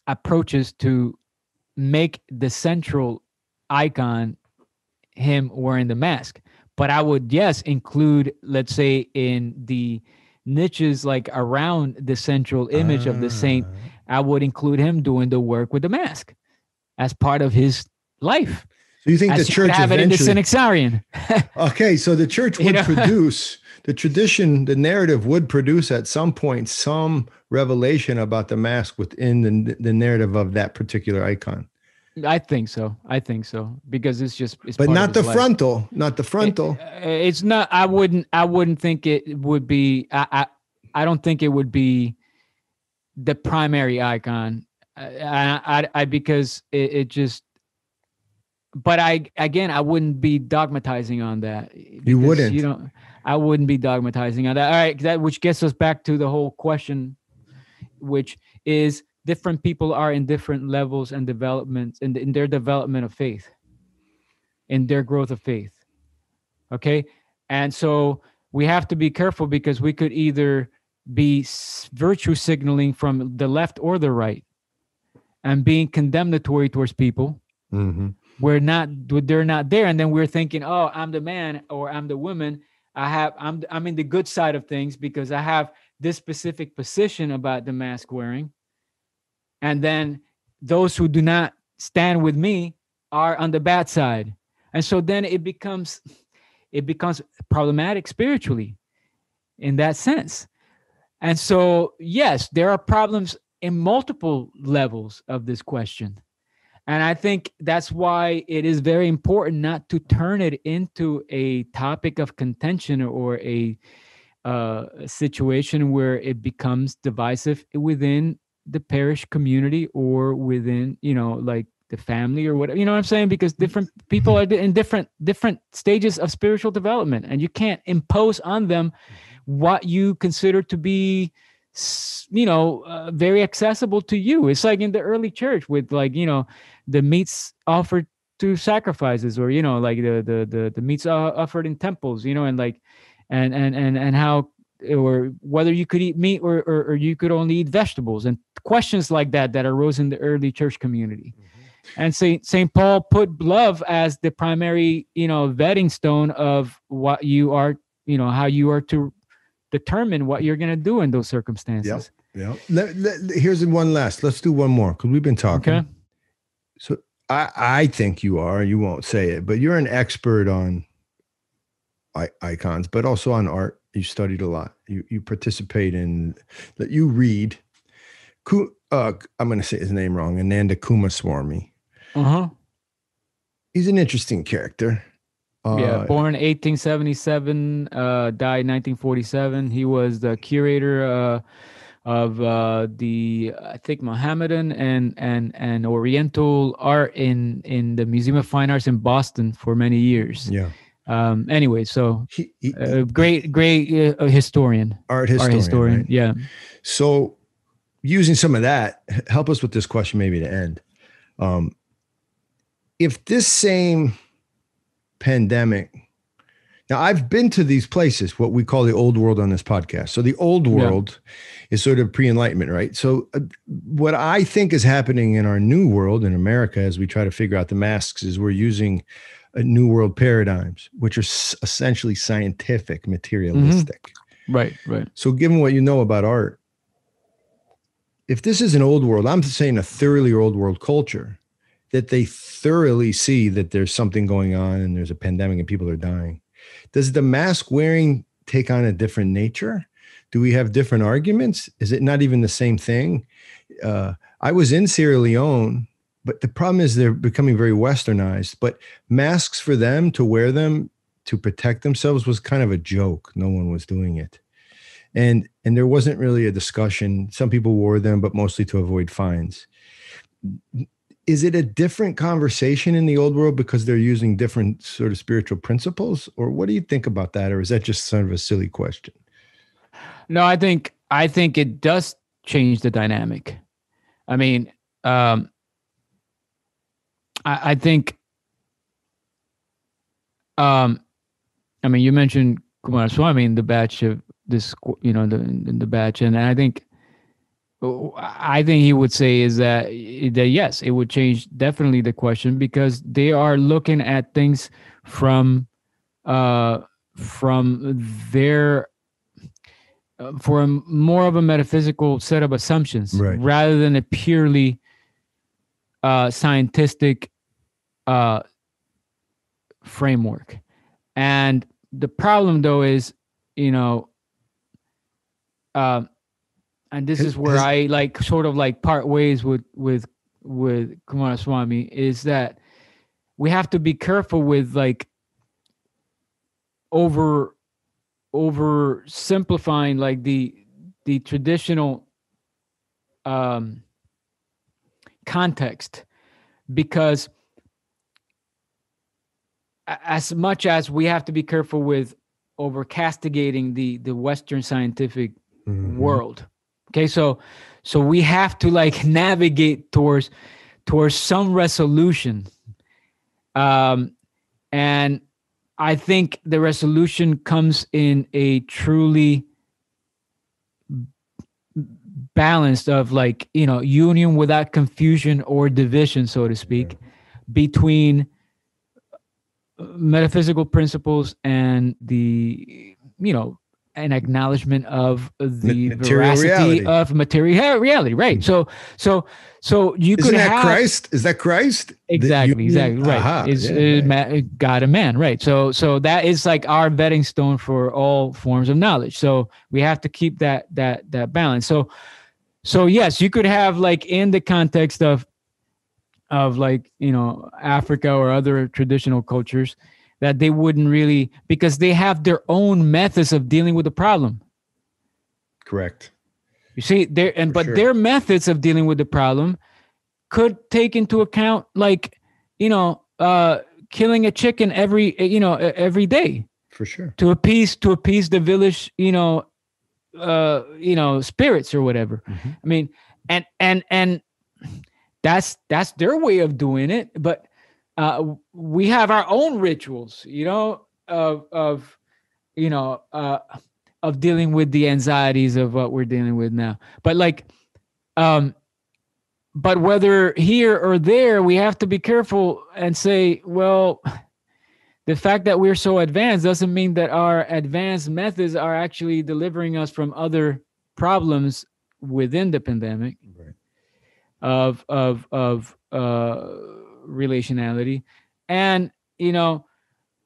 Speaker 1: approaches to make the central icon him wearing the mask. But I would, yes, include, let's say, in the niches like around the central image uh, of the saint, ah. I would include him doing the work with the mask as part of his life.
Speaker 2: So you think the church would
Speaker 1: have it in the Synaxarion?
Speaker 2: okay, so the church would you know? produce the tradition, the narrative would produce at some point some revelation about the mask within the, the narrative of that particular icon.
Speaker 1: I think so. I think so because it's just. It's
Speaker 2: but not the life. frontal. Not the frontal.
Speaker 1: It, it's not. I wouldn't. I wouldn't think it would be. I. I, I don't think it would be the primary icon. I. I, I because it, it just. But I again, I wouldn't be dogmatizing on that.
Speaker 2: You wouldn't.
Speaker 1: You know, I wouldn't be dogmatizing on that. All right, that which gets us back to the whole question, which is different people are in different levels and developments in, in their development of faith in their growth of faith okay? And so we have to be careful because we could either be virtue signaling from the left or the right and being condemnatory towards people mm-hmm. we're not they're not there. And then we're thinking oh i'm the man or i'm the woman. I have i'm i'm in the good side of things because i have this specific position about the mask wearing and then those who do not stand with me are on the bad side. And so then it becomes it becomes problematic spiritually in that sense. And so yes there are problems in multiple levels of this question. And i think that's why it is very important not to turn it into a topic of contention or a uh, situation where it becomes divisive within the parish community or within you know like the family or whatever you know what i'm saying? Because different people are in different different stages of spiritual development and you can't impose on them what you consider to be you know uh, very accessible to you. It's like in the early church with like you know the meats offered to sacrifices or you know like the the the, the meats offered in temples you know and like and and and and how or whether you could eat meat or, or, or, you could only eat vegetables and questions like that that arose in the early church community. Mm-hmm. and saint saint paul put love as the primary you know vetting stone of what you are you know how you are to determine what you're going to do in those circumstances.
Speaker 2: Yeah yeah here's one last. Let's do one more because we've been talking. Okay. so i i think you are you won't say it but you're an expert on icons but also on art you studied a lot. You you participate in that. You read. Uh, I'm going to say his name wrong. Ananda Coomaraswamy. Uh huh. He's an interesting character.
Speaker 1: Uh, yeah, born 1877, uh, died 1947. He was the curator uh, of uh, the I think Mohammedan and and and Oriental art in in the Museum of Fine Arts in Boston for many years.
Speaker 2: Yeah
Speaker 1: um anyway so he, he, uh, great great uh, historian.
Speaker 2: Art historian, art historian right?
Speaker 1: yeah.
Speaker 2: So using some of that help us with this question maybe to end. Um if this same pandemic now i've been to these places what we call the old world on this podcast. So the old world yeah. is sort of pre-enlightenment right? So uh, what i think is happening in our new world in america as we try to figure out the masks is we're using new world paradigms, which are s- essentially scientific, materialistic.
Speaker 1: Mm-hmm. Right, right.
Speaker 2: So, given what you know about art, if this is an old world, I'm saying a thoroughly old world culture, that they thoroughly see that there's something going on and there's a pandemic and people are dying. does the mask wearing take on a different nature? Do we have different arguments? Is it not even the same thing? Uh, I was in Sierra Leone, but the problem is they're becoming very westernized. But masks for them to wear them to protect themselves was kind of a joke. No one was doing it. And and there wasn't really a discussion. Some people wore them, but mostly to avoid fines. Is it a different conversation in the old world because they're using different sort of spiritual principles? Or what do you think about that? Or is that just sort of a silly question?
Speaker 1: No, I think I think it does change the dynamic. I mean, um, I, I think um, I mean, you mentioned Coomaraswamy in the batch of this, you know, the the batch, and I think, I think he would say is that that yes, it would change definitely the question because they are looking at things from, uh, from their uh, for a more of a metaphysical set of assumptions
Speaker 2: right.
Speaker 1: rather than a purely uh, scientific uh, framework. And the problem though is, you know, uh, and this is where I like sort of like part ways with with with Coomaraswamy is that we have to be careful with like over over simplifying like the the traditional um context because as much as we have to be careful with over castigating the the western scientific mm-hmm. world. Okay so so we have to like navigate towards towards some resolution. Um and i think the resolution comes in a truly balanced of like you know union without confusion or division so to speak between metaphysical principles and the you know an acknowledgement of the material veracity reality. of material reality right. Mm-hmm. so so so you
Speaker 2: Isn't
Speaker 1: could
Speaker 2: that
Speaker 1: have
Speaker 2: christ? Is that christ?
Speaker 1: Exactly exactly right. Aha, is yeah, uh, god and man right. So so that is like our vetting stone for all forms of knowledge. So we have to keep that that that balance. So so yes you could have like in the context of of like you know Africa or other traditional cultures that they wouldn't really because they have their own methods of dealing with the problem.
Speaker 2: Correct.
Speaker 1: You see, there and For but sure. their methods of dealing with the problem could take into account like you know uh killing a chicken every you know every day
Speaker 2: for sure
Speaker 1: to appease to appease the village you know uh you know spirits or whatever mm-hmm. i mean and and and that's that's their way of doing it but uh, we have our own rituals you know of of you know uh, of dealing with the anxieties of what we're dealing with now. But like um but whether here or there we have to be careful and say well the fact that we're so advanced doesn't mean that our advanced methods are actually delivering us from other problems within the pandemic. Right of of of uh, relationality, and you know,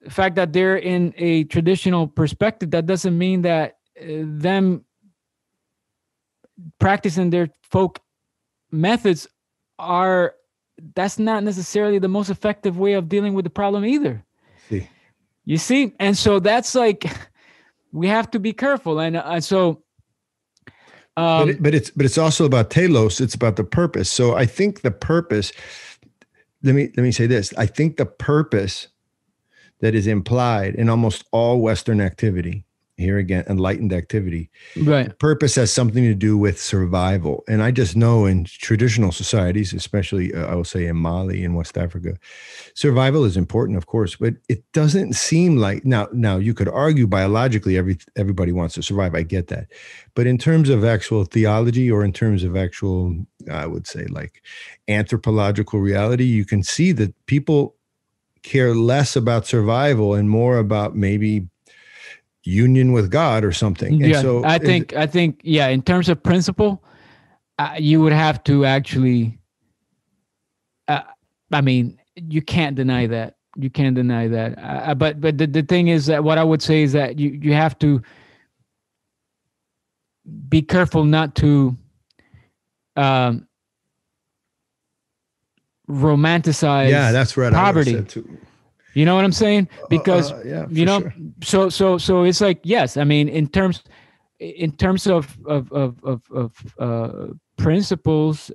Speaker 1: the fact that they're in a traditional perspective that doesn't mean that uh, them practicing their folk methods are that's not necessarily the most effective way of dealing with the problem either.
Speaker 2: See.
Speaker 1: You see, and so that's like we have to be careful, and uh, so
Speaker 2: um, but, it, but it's but it's also about telos. It's about the purpose. So I think the purpose. Let me let me say this. I think the purpose that is implied in almost all Western activity here again enlightened activity.
Speaker 1: Right.
Speaker 2: Purpose has something to do with survival. And i just know in traditional societies especially uh, i will say in mali in west africa survival is important of course but it doesn't seem like now now you could argue biologically every everybody wants to survive. I get that. But in terms of actual theology or in terms of actual i would say like anthropological reality you can see that people care less about survival and more about maybe union with God or something.
Speaker 1: And yeah, so I think it, I think yeah, in terms of principle, uh, you would have to actually. Uh, I mean, you can't deny that you can't deny that. Uh, but but the, the thing is that what I would say is that you you have to be careful not to um, romanticize.
Speaker 2: Yeah, that's right.
Speaker 1: Poverty. You know what I'm saying?
Speaker 2: Uh,
Speaker 1: Because
Speaker 2: uh, yeah,
Speaker 1: you know,
Speaker 2: sure.
Speaker 1: so so so it's like yes. I mean, in terms in terms of of of of, of uh, principles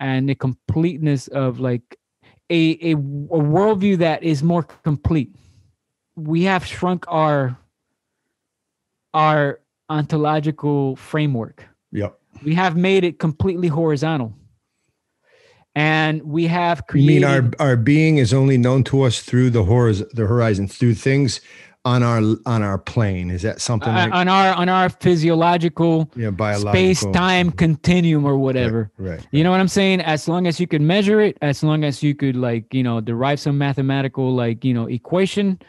Speaker 1: and the completeness of like a, a a worldview that is more complete. We have shrunk our our ontological framework.
Speaker 2: Yep.
Speaker 1: We have made it completely horizontal. And we have
Speaker 2: You
Speaker 1: created
Speaker 2: mean our our being is only known to us through the horizon, the horizon, through things on our on our plane? Is that something
Speaker 1: uh,
Speaker 2: like
Speaker 1: on our on our physiological
Speaker 2: yeah, biological
Speaker 1: space time continuum or whatever.
Speaker 2: Right.
Speaker 1: You know what I'm saying? As long as you could measure it, as long as you could like, you know, derive some mathematical like, you know, equation,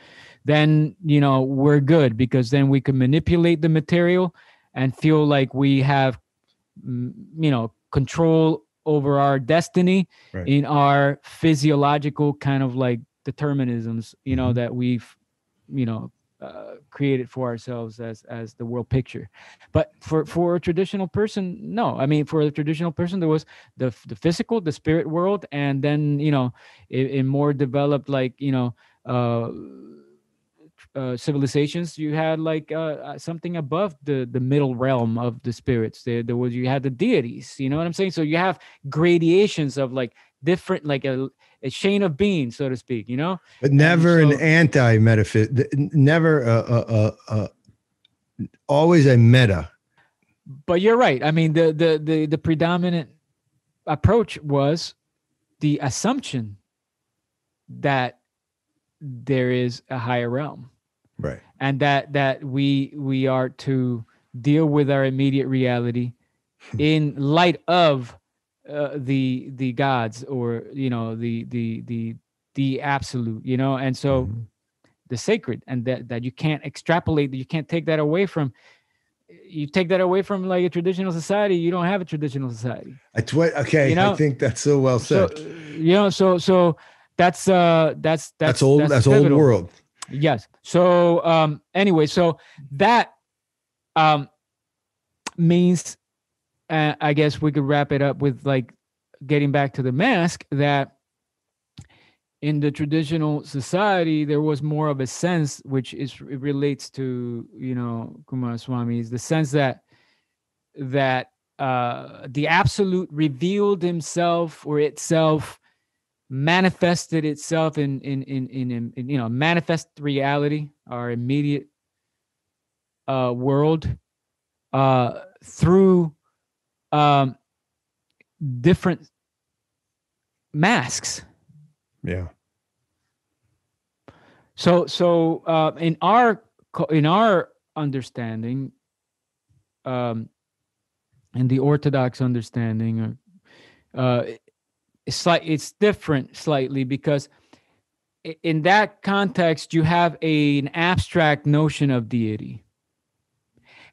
Speaker 1: then, you know, we're good because then we can manipulate the material and feel like we have mm, you know, control over our destiny
Speaker 2: Right.
Speaker 1: in our physiological kind of like determinisms, you know,
Speaker 2: Mhm.
Speaker 1: that we've, you know, uh, created for ourselves as as the world picture. But for for a traditional person, no. I mean, for a traditional person, there was the the physical, the spirit world, and then you know, in, in more developed like you know. Uh, uh, civilizations, you had like uh, uh, something above the the middle realm of the spirits. There, there was you had the deities. You know what I'm saying? So you have gradations of like different, like a, a chain of being, so to speak. You know?
Speaker 2: But never an anti metaphysics. Never a, a, a, a always a meta.
Speaker 1: But you're right. I mean, the the the the predominant approach was the assumption that there is a higher realm.
Speaker 2: Right.
Speaker 1: and that that we we are to deal with our immediate reality in light of uh, the the gods or you know the the the the absolute you know and so
Speaker 2: Mhm.
Speaker 1: the sacred and that that you can't extrapolate that you can't take that away from you take that away from like a traditional society you don't have a traditional society
Speaker 2: That's what. Okay,
Speaker 1: You know,
Speaker 2: I think that's so well said.
Speaker 1: uh, you know so so that's uh that's that's
Speaker 2: that's, old. That's, old world.
Speaker 1: Yes. So um anyway, so that um means uh, I guess we could wrap it up with like getting back to the mask that in the traditional society there was more of a sense which is it relates to you know Coomaraswamy is the sense that that uh the absolute revealed himself or itself manifested itself in in in in, in, in, you know manifest reality our immediate uh world uh through um different masks
Speaker 2: Yeah.
Speaker 1: so so uh in our in our understanding um in the orthodox understanding uh, uh it's like it's different slightly because in that context you have a, an abstract notion of deity.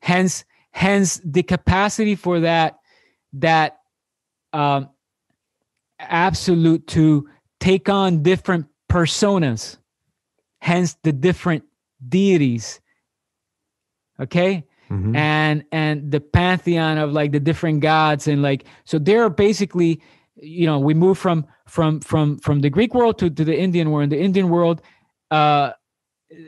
Speaker 1: Hence hence the capacity for that that um absolute to take on different personas. Hence the different deities. Okay?
Speaker 2: Mhm.
Speaker 1: and and the pantheon of like the different gods and like so they're basically you know we move from from from from the greek world to, to the indian world in the indian world uh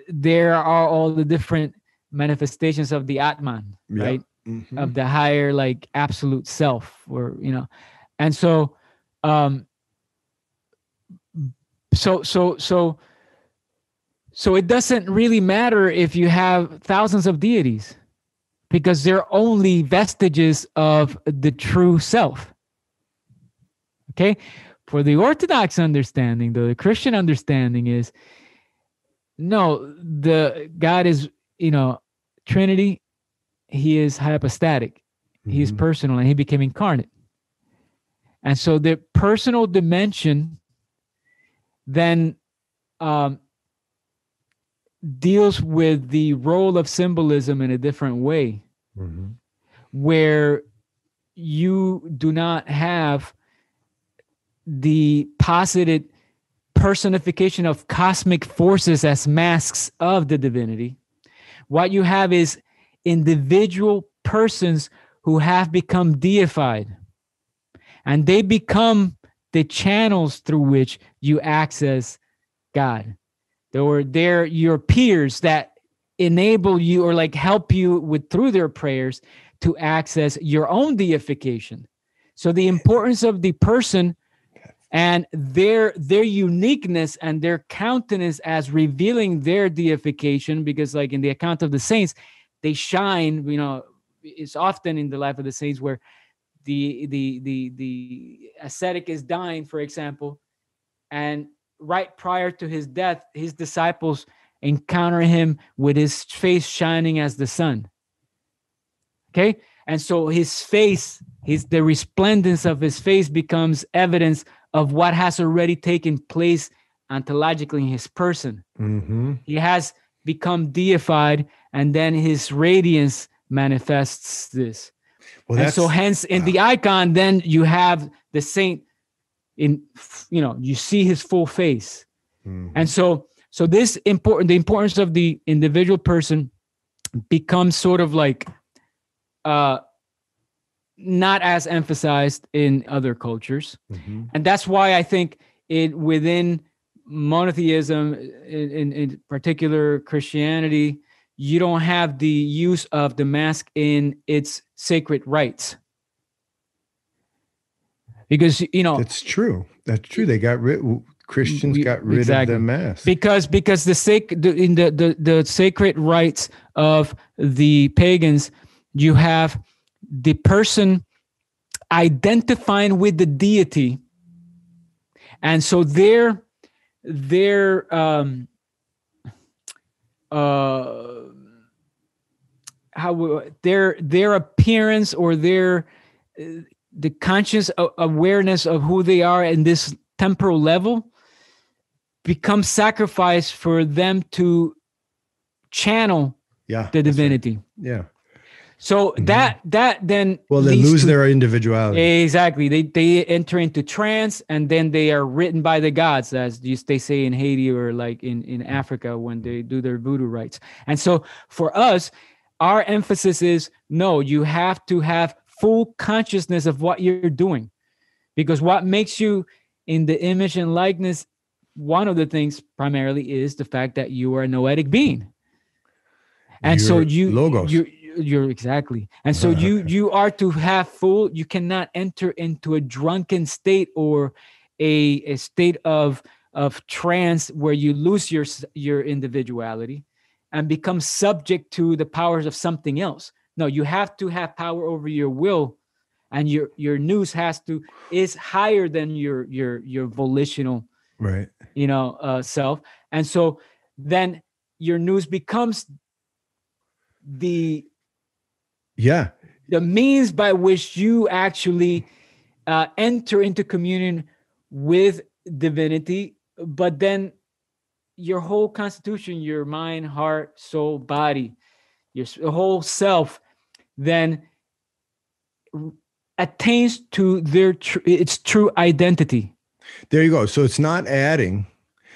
Speaker 1: there are all the different manifestations of the atman
Speaker 2: Yeah.
Speaker 1: right
Speaker 2: Mhm.
Speaker 1: of the higher like absolute self or you know and so um so so so so it doesn't really matter if you have thousands of deities because they're only vestiges of the true self okay for the orthodox understanding the christian understanding is no the god is you know trinity he is hypostatic he is
Speaker 2: Mhm.
Speaker 1: personal and he became incarnate and so the personal dimension then um, deals with the role of symbolism in a different way
Speaker 2: Mhm.
Speaker 1: where you do not have the posited personification of cosmic forces as masks of the divinity. What you have is individual persons who have become deified, and they become the channels through which you access God. Or they're your peers that enable you or like help you with through their prayers to access your own deification. So the importance of the person and their their uniqueness and their countenance as revealing their deification because like in the account of the saints they shine you know it's often in the life of the saints where the the the the ascetic is dying for example and right prior to his death his disciples encounter him with his face shining as the sun. Okay? And so his face his the resplendence of his face becomes evidence of what has already taken place ontologically in his person
Speaker 2: Mm-hmm.
Speaker 1: he has become deified and then his radiance manifests this
Speaker 2: Well,
Speaker 1: and so hence in the icon then you have the saint in you know you see his full face
Speaker 2: Mhm.
Speaker 1: and so so this important the importance of the individual person becomes sort of like uh not as emphasized in other cultures
Speaker 2: Mhm.
Speaker 1: and that's why i think it within monotheism in, in, in particular christianity you don't have the use of the mask in its sacred rites because you know
Speaker 2: it's true. That's true. They got rid. Christians got rid
Speaker 1: exactly.
Speaker 2: of the mask.
Speaker 1: because because the sac the, in the, the the sacred rites of the pagans you have the person identifying with the deity and so their their um uh how their their appearance or their uh, the conscious awareness of who they are in this temporal level becomes sacrifice for them to channel
Speaker 2: yeah.
Speaker 1: the
Speaker 2: that's right.
Speaker 1: divinity
Speaker 2: Yeah.
Speaker 1: So mm-hmm. that that then
Speaker 2: Well, they lose
Speaker 1: to-
Speaker 2: their individuality.
Speaker 1: Exactly. They they enter into trance and then they are written by the gods, as you- they say in Haiti or like in, in mm-hmm. Africa when they do their voodoo rites. And so for us, our emphasis is no, you have to have full consciousness of what you're doing. Because what makes you in the image and likeness, one of the things primarily is the fact that you are a noetic being. And so
Speaker 2: You're
Speaker 1: you
Speaker 2: logos.
Speaker 1: you you're exactly. And so you you are to have full you cannot enter into a drunken state or a, a state of of trance where you lose your your individuality and become subject to the powers of something else. No you have to have power over your will and your your nous has to is higher than your your your volitional
Speaker 2: right.
Speaker 1: you know uh self. And so then your nous becomes the
Speaker 2: Yeah.
Speaker 1: the means by which you actually uh, enter into communion with divinity, but then your whole constitution, your mind, heart, soul, body, your whole self, then attains to their tr- its true identity.
Speaker 2: There you go. So it's not adding.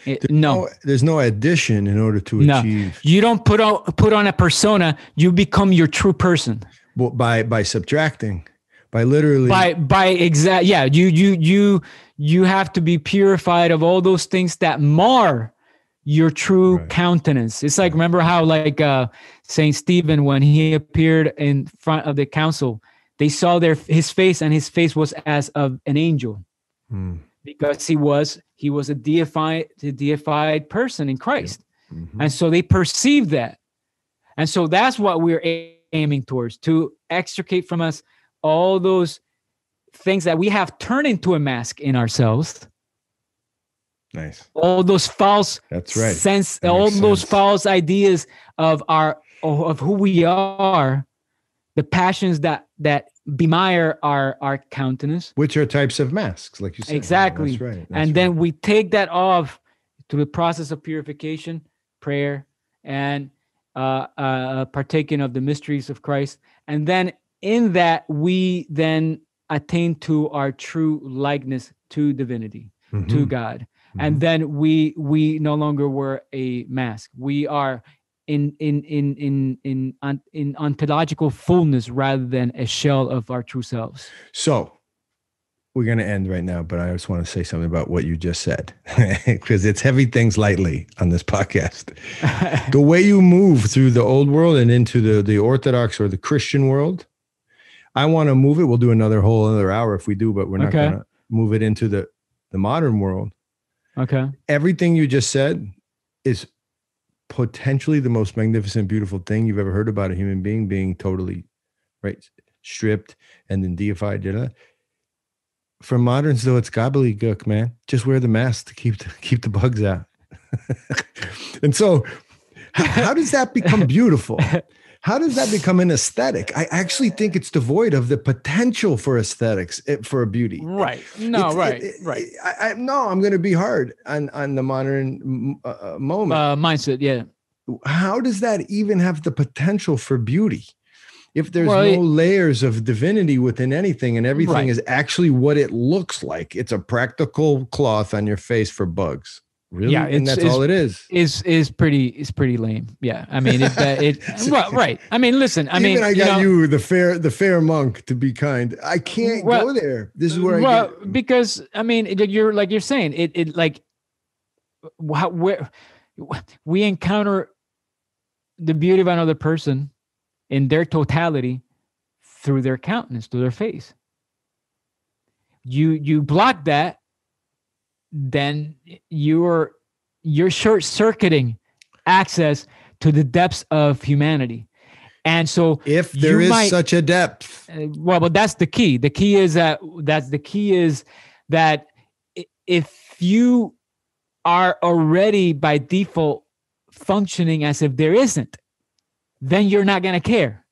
Speaker 2: There's
Speaker 1: no,
Speaker 2: there's no addition in order to
Speaker 1: No.
Speaker 2: achieve
Speaker 1: you don't put on put on a persona. You become your true person.
Speaker 2: well, by by subtracting, by literally.
Speaker 1: by by exact yeah you you you you have to be purified of all those things that mar your true
Speaker 2: Right.
Speaker 1: countenance it's like remember how like uh saint stephen when he appeared in front of the council they saw their his face and his face was as of an angel
Speaker 2: Hmm.
Speaker 1: Because he was he was a deified a deified person in christ
Speaker 2: Mhm.
Speaker 1: and so they perceive that and so that's what we're aiming towards to extricate from us all those things that we have turned into a mask in ourselves
Speaker 2: Nice.
Speaker 1: all those false
Speaker 2: That's right.
Speaker 1: sense
Speaker 2: That
Speaker 1: all those
Speaker 2: sense.
Speaker 1: false ideas of our of who we are the passions that that bemire our our countenance
Speaker 2: Which are types of masks, like you said.
Speaker 1: Exactly.
Speaker 2: That's right. That's
Speaker 1: and
Speaker 2: right.
Speaker 1: then we take that off through the process of purification prayer and uh, uh, partaking of the mysteries of christ and then in that we then attain to our true likeness to divinity to
Speaker 2: Mhm.
Speaker 1: god and then we we no longer wear a mask we are in in in in in on- in ontological fullness rather than a shell of our true selves
Speaker 2: So we're going to end right now, but I just want to say something about what you just said because it's heavy things lightly on this podcast. the way you move through the old world and into the, the Orthodox or the Christian world, I want to move it. We'll do another whole another hour if we do, but we're not
Speaker 1: Okay.
Speaker 2: going to move it into the, the modern world.
Speaker 1: okay
Speaker 2: Everything you just said is potentially the most magnificent, beautiful thing you've ever heard about a human being being totally right stripped and then deified. You know? For moderns, though, it's gobbledygook, man. Just wear the mask to keep the, keep the bugs out. and so, how, how does that become beautiful? How does that become an aesthetic? I actually think it's devoid of the potential for aesthetics eh, for a beauty.
Speaker 1: right no
Speaker 2: It's-
Speaker 1: right
Speaker 2: it-
Speaker 1: right
Speaker 2: I, I no, I'm going to be hard on on the modern uh, uh, moment.
Speaker 1: uh mindset yeah
Speaker 2: How does that even have the potential for beauty? If there's
Speaker 1: Well,
Speaker 2: no
Speaker 1: it-
Speaker 2: layers of divinity within anything, and everything
Speaker 1: Right.
Speaker 2: is actually what it looks like, it's a practical cloth on your face for bugs. Really,
Speaker 1: Yeah,
Speaker 2: and that's all it is.
Speaker 1: is is pretty is pretty lame yeah i mean it, that it right, right i mean listen i mean
Speaker 2: even I
Speaker 1: you
Speaker 2: got
Speaker 1: know,
Speaker 2: you, the fair, the fair monk, to be kind. I can't
Speaker 1: Well-
Speaker 2: go there. This is where I
Speaker 1: well
Speaker 2: get.
Speaker 1: because i mean it- you're like you're saying it it like how, where we encounter the beauty of another person in their totality through their countenance through their face you you block that then you're you're short circuiting access to the depths of humanity. And so
Speaker 2: If there is
Speaker 1: might-
Speaker 2: such a depth,
Speaker 1: uh, well but that's the key. The key is that that's the key is that if you are already by default functioning as if there isn't then you're not going to care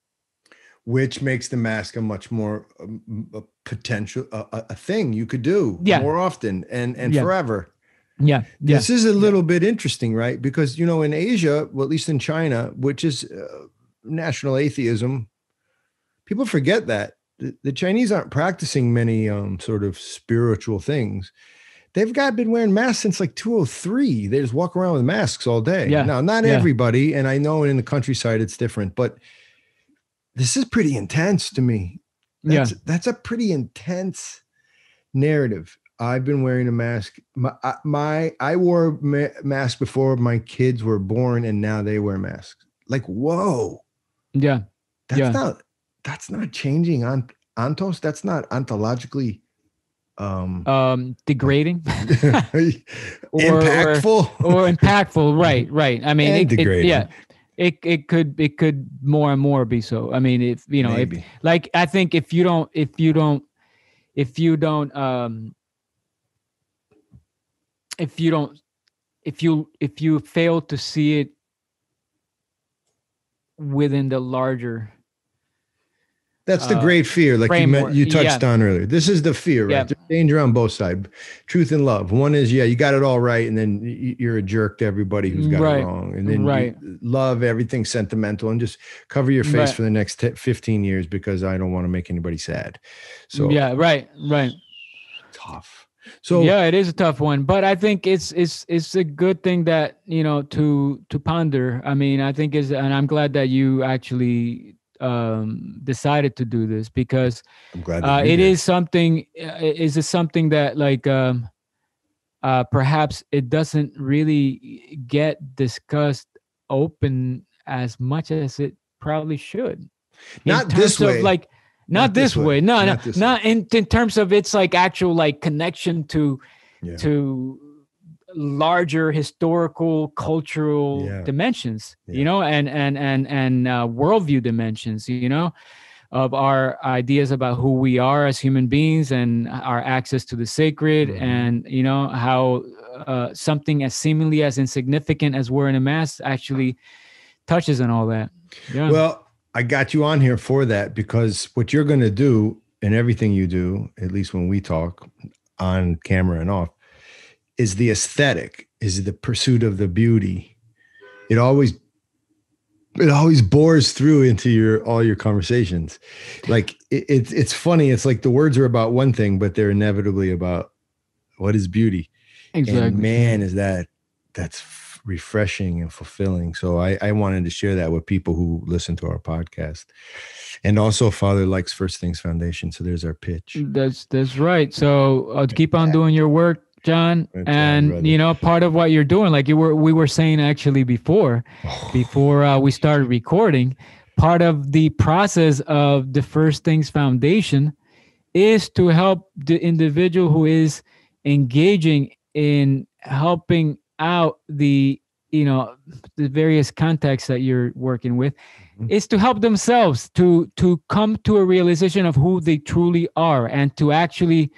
Speaker 2: which makes the mask a much more um, a potential a, a- thing you could do
Speaker 1: Yeah.
Speaker 2: more often and and
Speaker 1: Yeah.
Speaker 2: forever.
Speaker 1: yeah yeah
Speaker 2: This is a little bit interesting, right? Because you know, in Asia, well, at least in China, which is uh, national atheism, people forget that the, the Chinese aren't practicing many um, sort of spiritual things. They've got been wearing masks since like 203. They just walk around with masks all day.
Speaker 1: Yeah.
Speaker 2: Now, not
Speaker 1: Yeah.
Speaker 2: everybody, and I know in the countryside it's different, but this is pretty intense to me.
Speaker 1: yeah
Speaker 2: That's that's a pretty intense narrative. I've been wearing a mask. My I, my I wore a ma- mask before my kids were born, and now they wear masks. Like, whoa,
Speaker 1: yeah
Speaker 2: that's
Speaker 1: Yeah.
Speaker 2: not that's not changing on ontos. That's not ontologically um
Speaker 1: um degrading or-
Speaker 2: impactful.
Speaker 1: or impactful right right i mean it, it- yeah it, it could it could more and more be so. I mean if you know if, like i think if you don't if you don't if you don't um if you don't if you if you fail to see it within the larger
Speaker 2: That's the
Speaker 1: uh,
Speaker 2: great fear, like you
Speaker 1: framework,
Speaker 2: meant, you touched
Speaker 1: yeah.
Speaker 2: on earlier. This is the fear, right?
Speaker 1: Yeah.
Speaker 2: There's danger on both sides. Truth and love. One is, yeah, you got it all right, and then you're a jerk to everybody who's got
Speaker 1: Right.
Speaker 2: it wrong. And then you
Speaker 1: Right.
Speaker 2: love everything sentimental and just cover your face
Speaker 1: Right.
Speaker 2: for the next 10, 15 years because I don't want to make anybody sad. So
Speaker 1: yeah right right
Speaker 2: tough. So
Speaker 1: yeah it is a tough one but i think it's it's it's a good thing that you know to to ponder i mean i think is and i'm glad that you actually um decided to do this because
Speaker 2: I'm glad that
Speaker 1: uh it is something uh, is it something that like um uh perhaps it doesn't really get discussed open as much as it probably should
Speaker 2: Not this way.
Speaker 1: like not,
Speaker 2: Not
Speaker 1: this
Speaker 2: way.
Speaker 1: way, no
Speaker 2: Not
Speaker 1: no
Speaker 2: this
Speaker 1: not in, in terms of its like actual like connection to
Speaker 2: Yeah.
Speaker 1: to larger historical cultural
Speaker 2: Yeah.
Speaker 1: dimensions
Speaker 2: Yeah.
Speaker 1: you know and and and and uh, worldview dimensions you know of our ideas about who we are as human beings and our access to the sacred
Speaker 2: Mhm.
Speaker 1: and you know how uh, something as seemingly as insignificant as wearing a mask actually touches on all that yeah
Speaker 2: Well, I got you on here for that because what you're going to do and everything you do, at least when we talk on camera and off, is the aesthetic, is the pursuit of the beauty. It always it always bores through into your all your conversations. Like it, it's it's funny. It's like the words are about one thing, but they're inevitably about what is beauty.
Speaker 1: Exactly.
Speaker 2: And man, is that that's refreshing and fulfilling. So I, I wanted to share that with people who listen to our podcast. And also Father likes First Things Foundation. So there's our pitch.
Speaker 1: That's that's right. So uh, keep on doing your work, John. And
Speaker 2: brother.
Speaker 1: you know, part of what you're doing, like you were, we were saying actually before, before uh, we started recording, part of the process of the First Things Foundation is to help the individual who is engaging in helping out the you know the various contexts that you're working with
Speaker 2: Mhm.
Speaker 1: is to help themselves to to come to a realization of who they truly are and to actually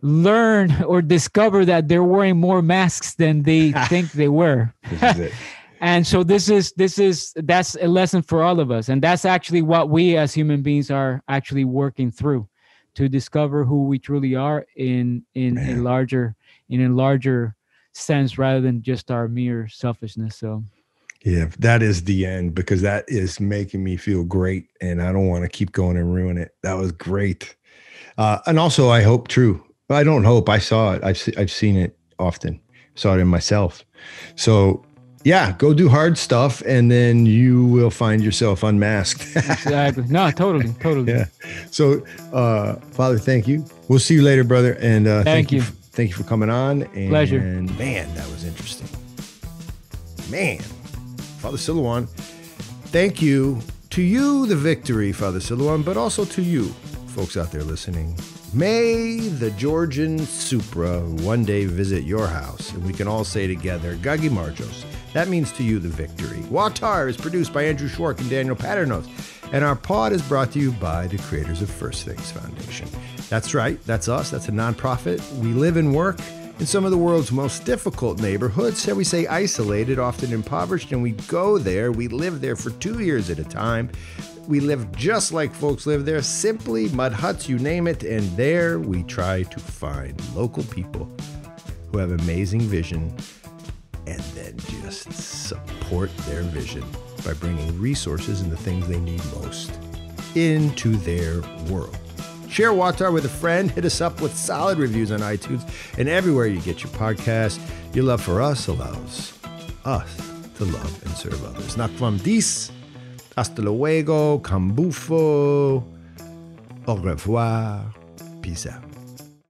Speaker 1: learn or discover that they're wearing more masks than they think they were
Speaker 2: This is it.
Speaker 1: and so this is this is that's a lesson for all of us and that's actually what we as human beings are actually working through to discover who we truly are in in a larger in a larger sense rather than just our mere selfishness so
Speaker 2: Yeah, that is the end because that is making me feel great, and I don't want to keep going and ruin it. That was great, uh, and also I hope true. I don't hope I saw it. I've I've seen it often. Saw it in myself. So yeah, go do hard stuff, and then you will find yourself unmasked.
Speaker 1: exactly no totally totally
Speaker 2: yeah. So uh, Father, thank you. We'll see you later, brother, and uh,
Speaker 1: Thank you.
Speaker 2: f- thank you for coming on. And
Speaker 1: Pleasure.
Speaker 2: And man, that was interesting. Man, Father Silouan, thank you to you, the victory, Father Silouan, but also to you, folks out there listening. May the Georgian Supra one day visit your house, and we can all say together, Gaumarjos. That means to you the victory. WAWTAR is produced by Andrew Schwark and Daniel Padrnos, and our pod is brought to you by the creators of First Things Foundation. That's right, that's us, that's a nonprofit. We live and work in some of the world's most difficult neighborhoods, shall we say isolated, often impoverished, and we go there, we live there for two years at a time. We live just like folks live there, simply mud huts, you name it, and there we try to find local people who have amazing vision and then just support their vision by bringing resources and the things they need most into their world. Share WAWTAR with a friend. Hit us up with solid reviews on iTunes and everywhere you get your podcast. Your love for us allows us to love and serve others. Nakhvamdis. Hasta luego. Cambufo. Au revoir. Peace out.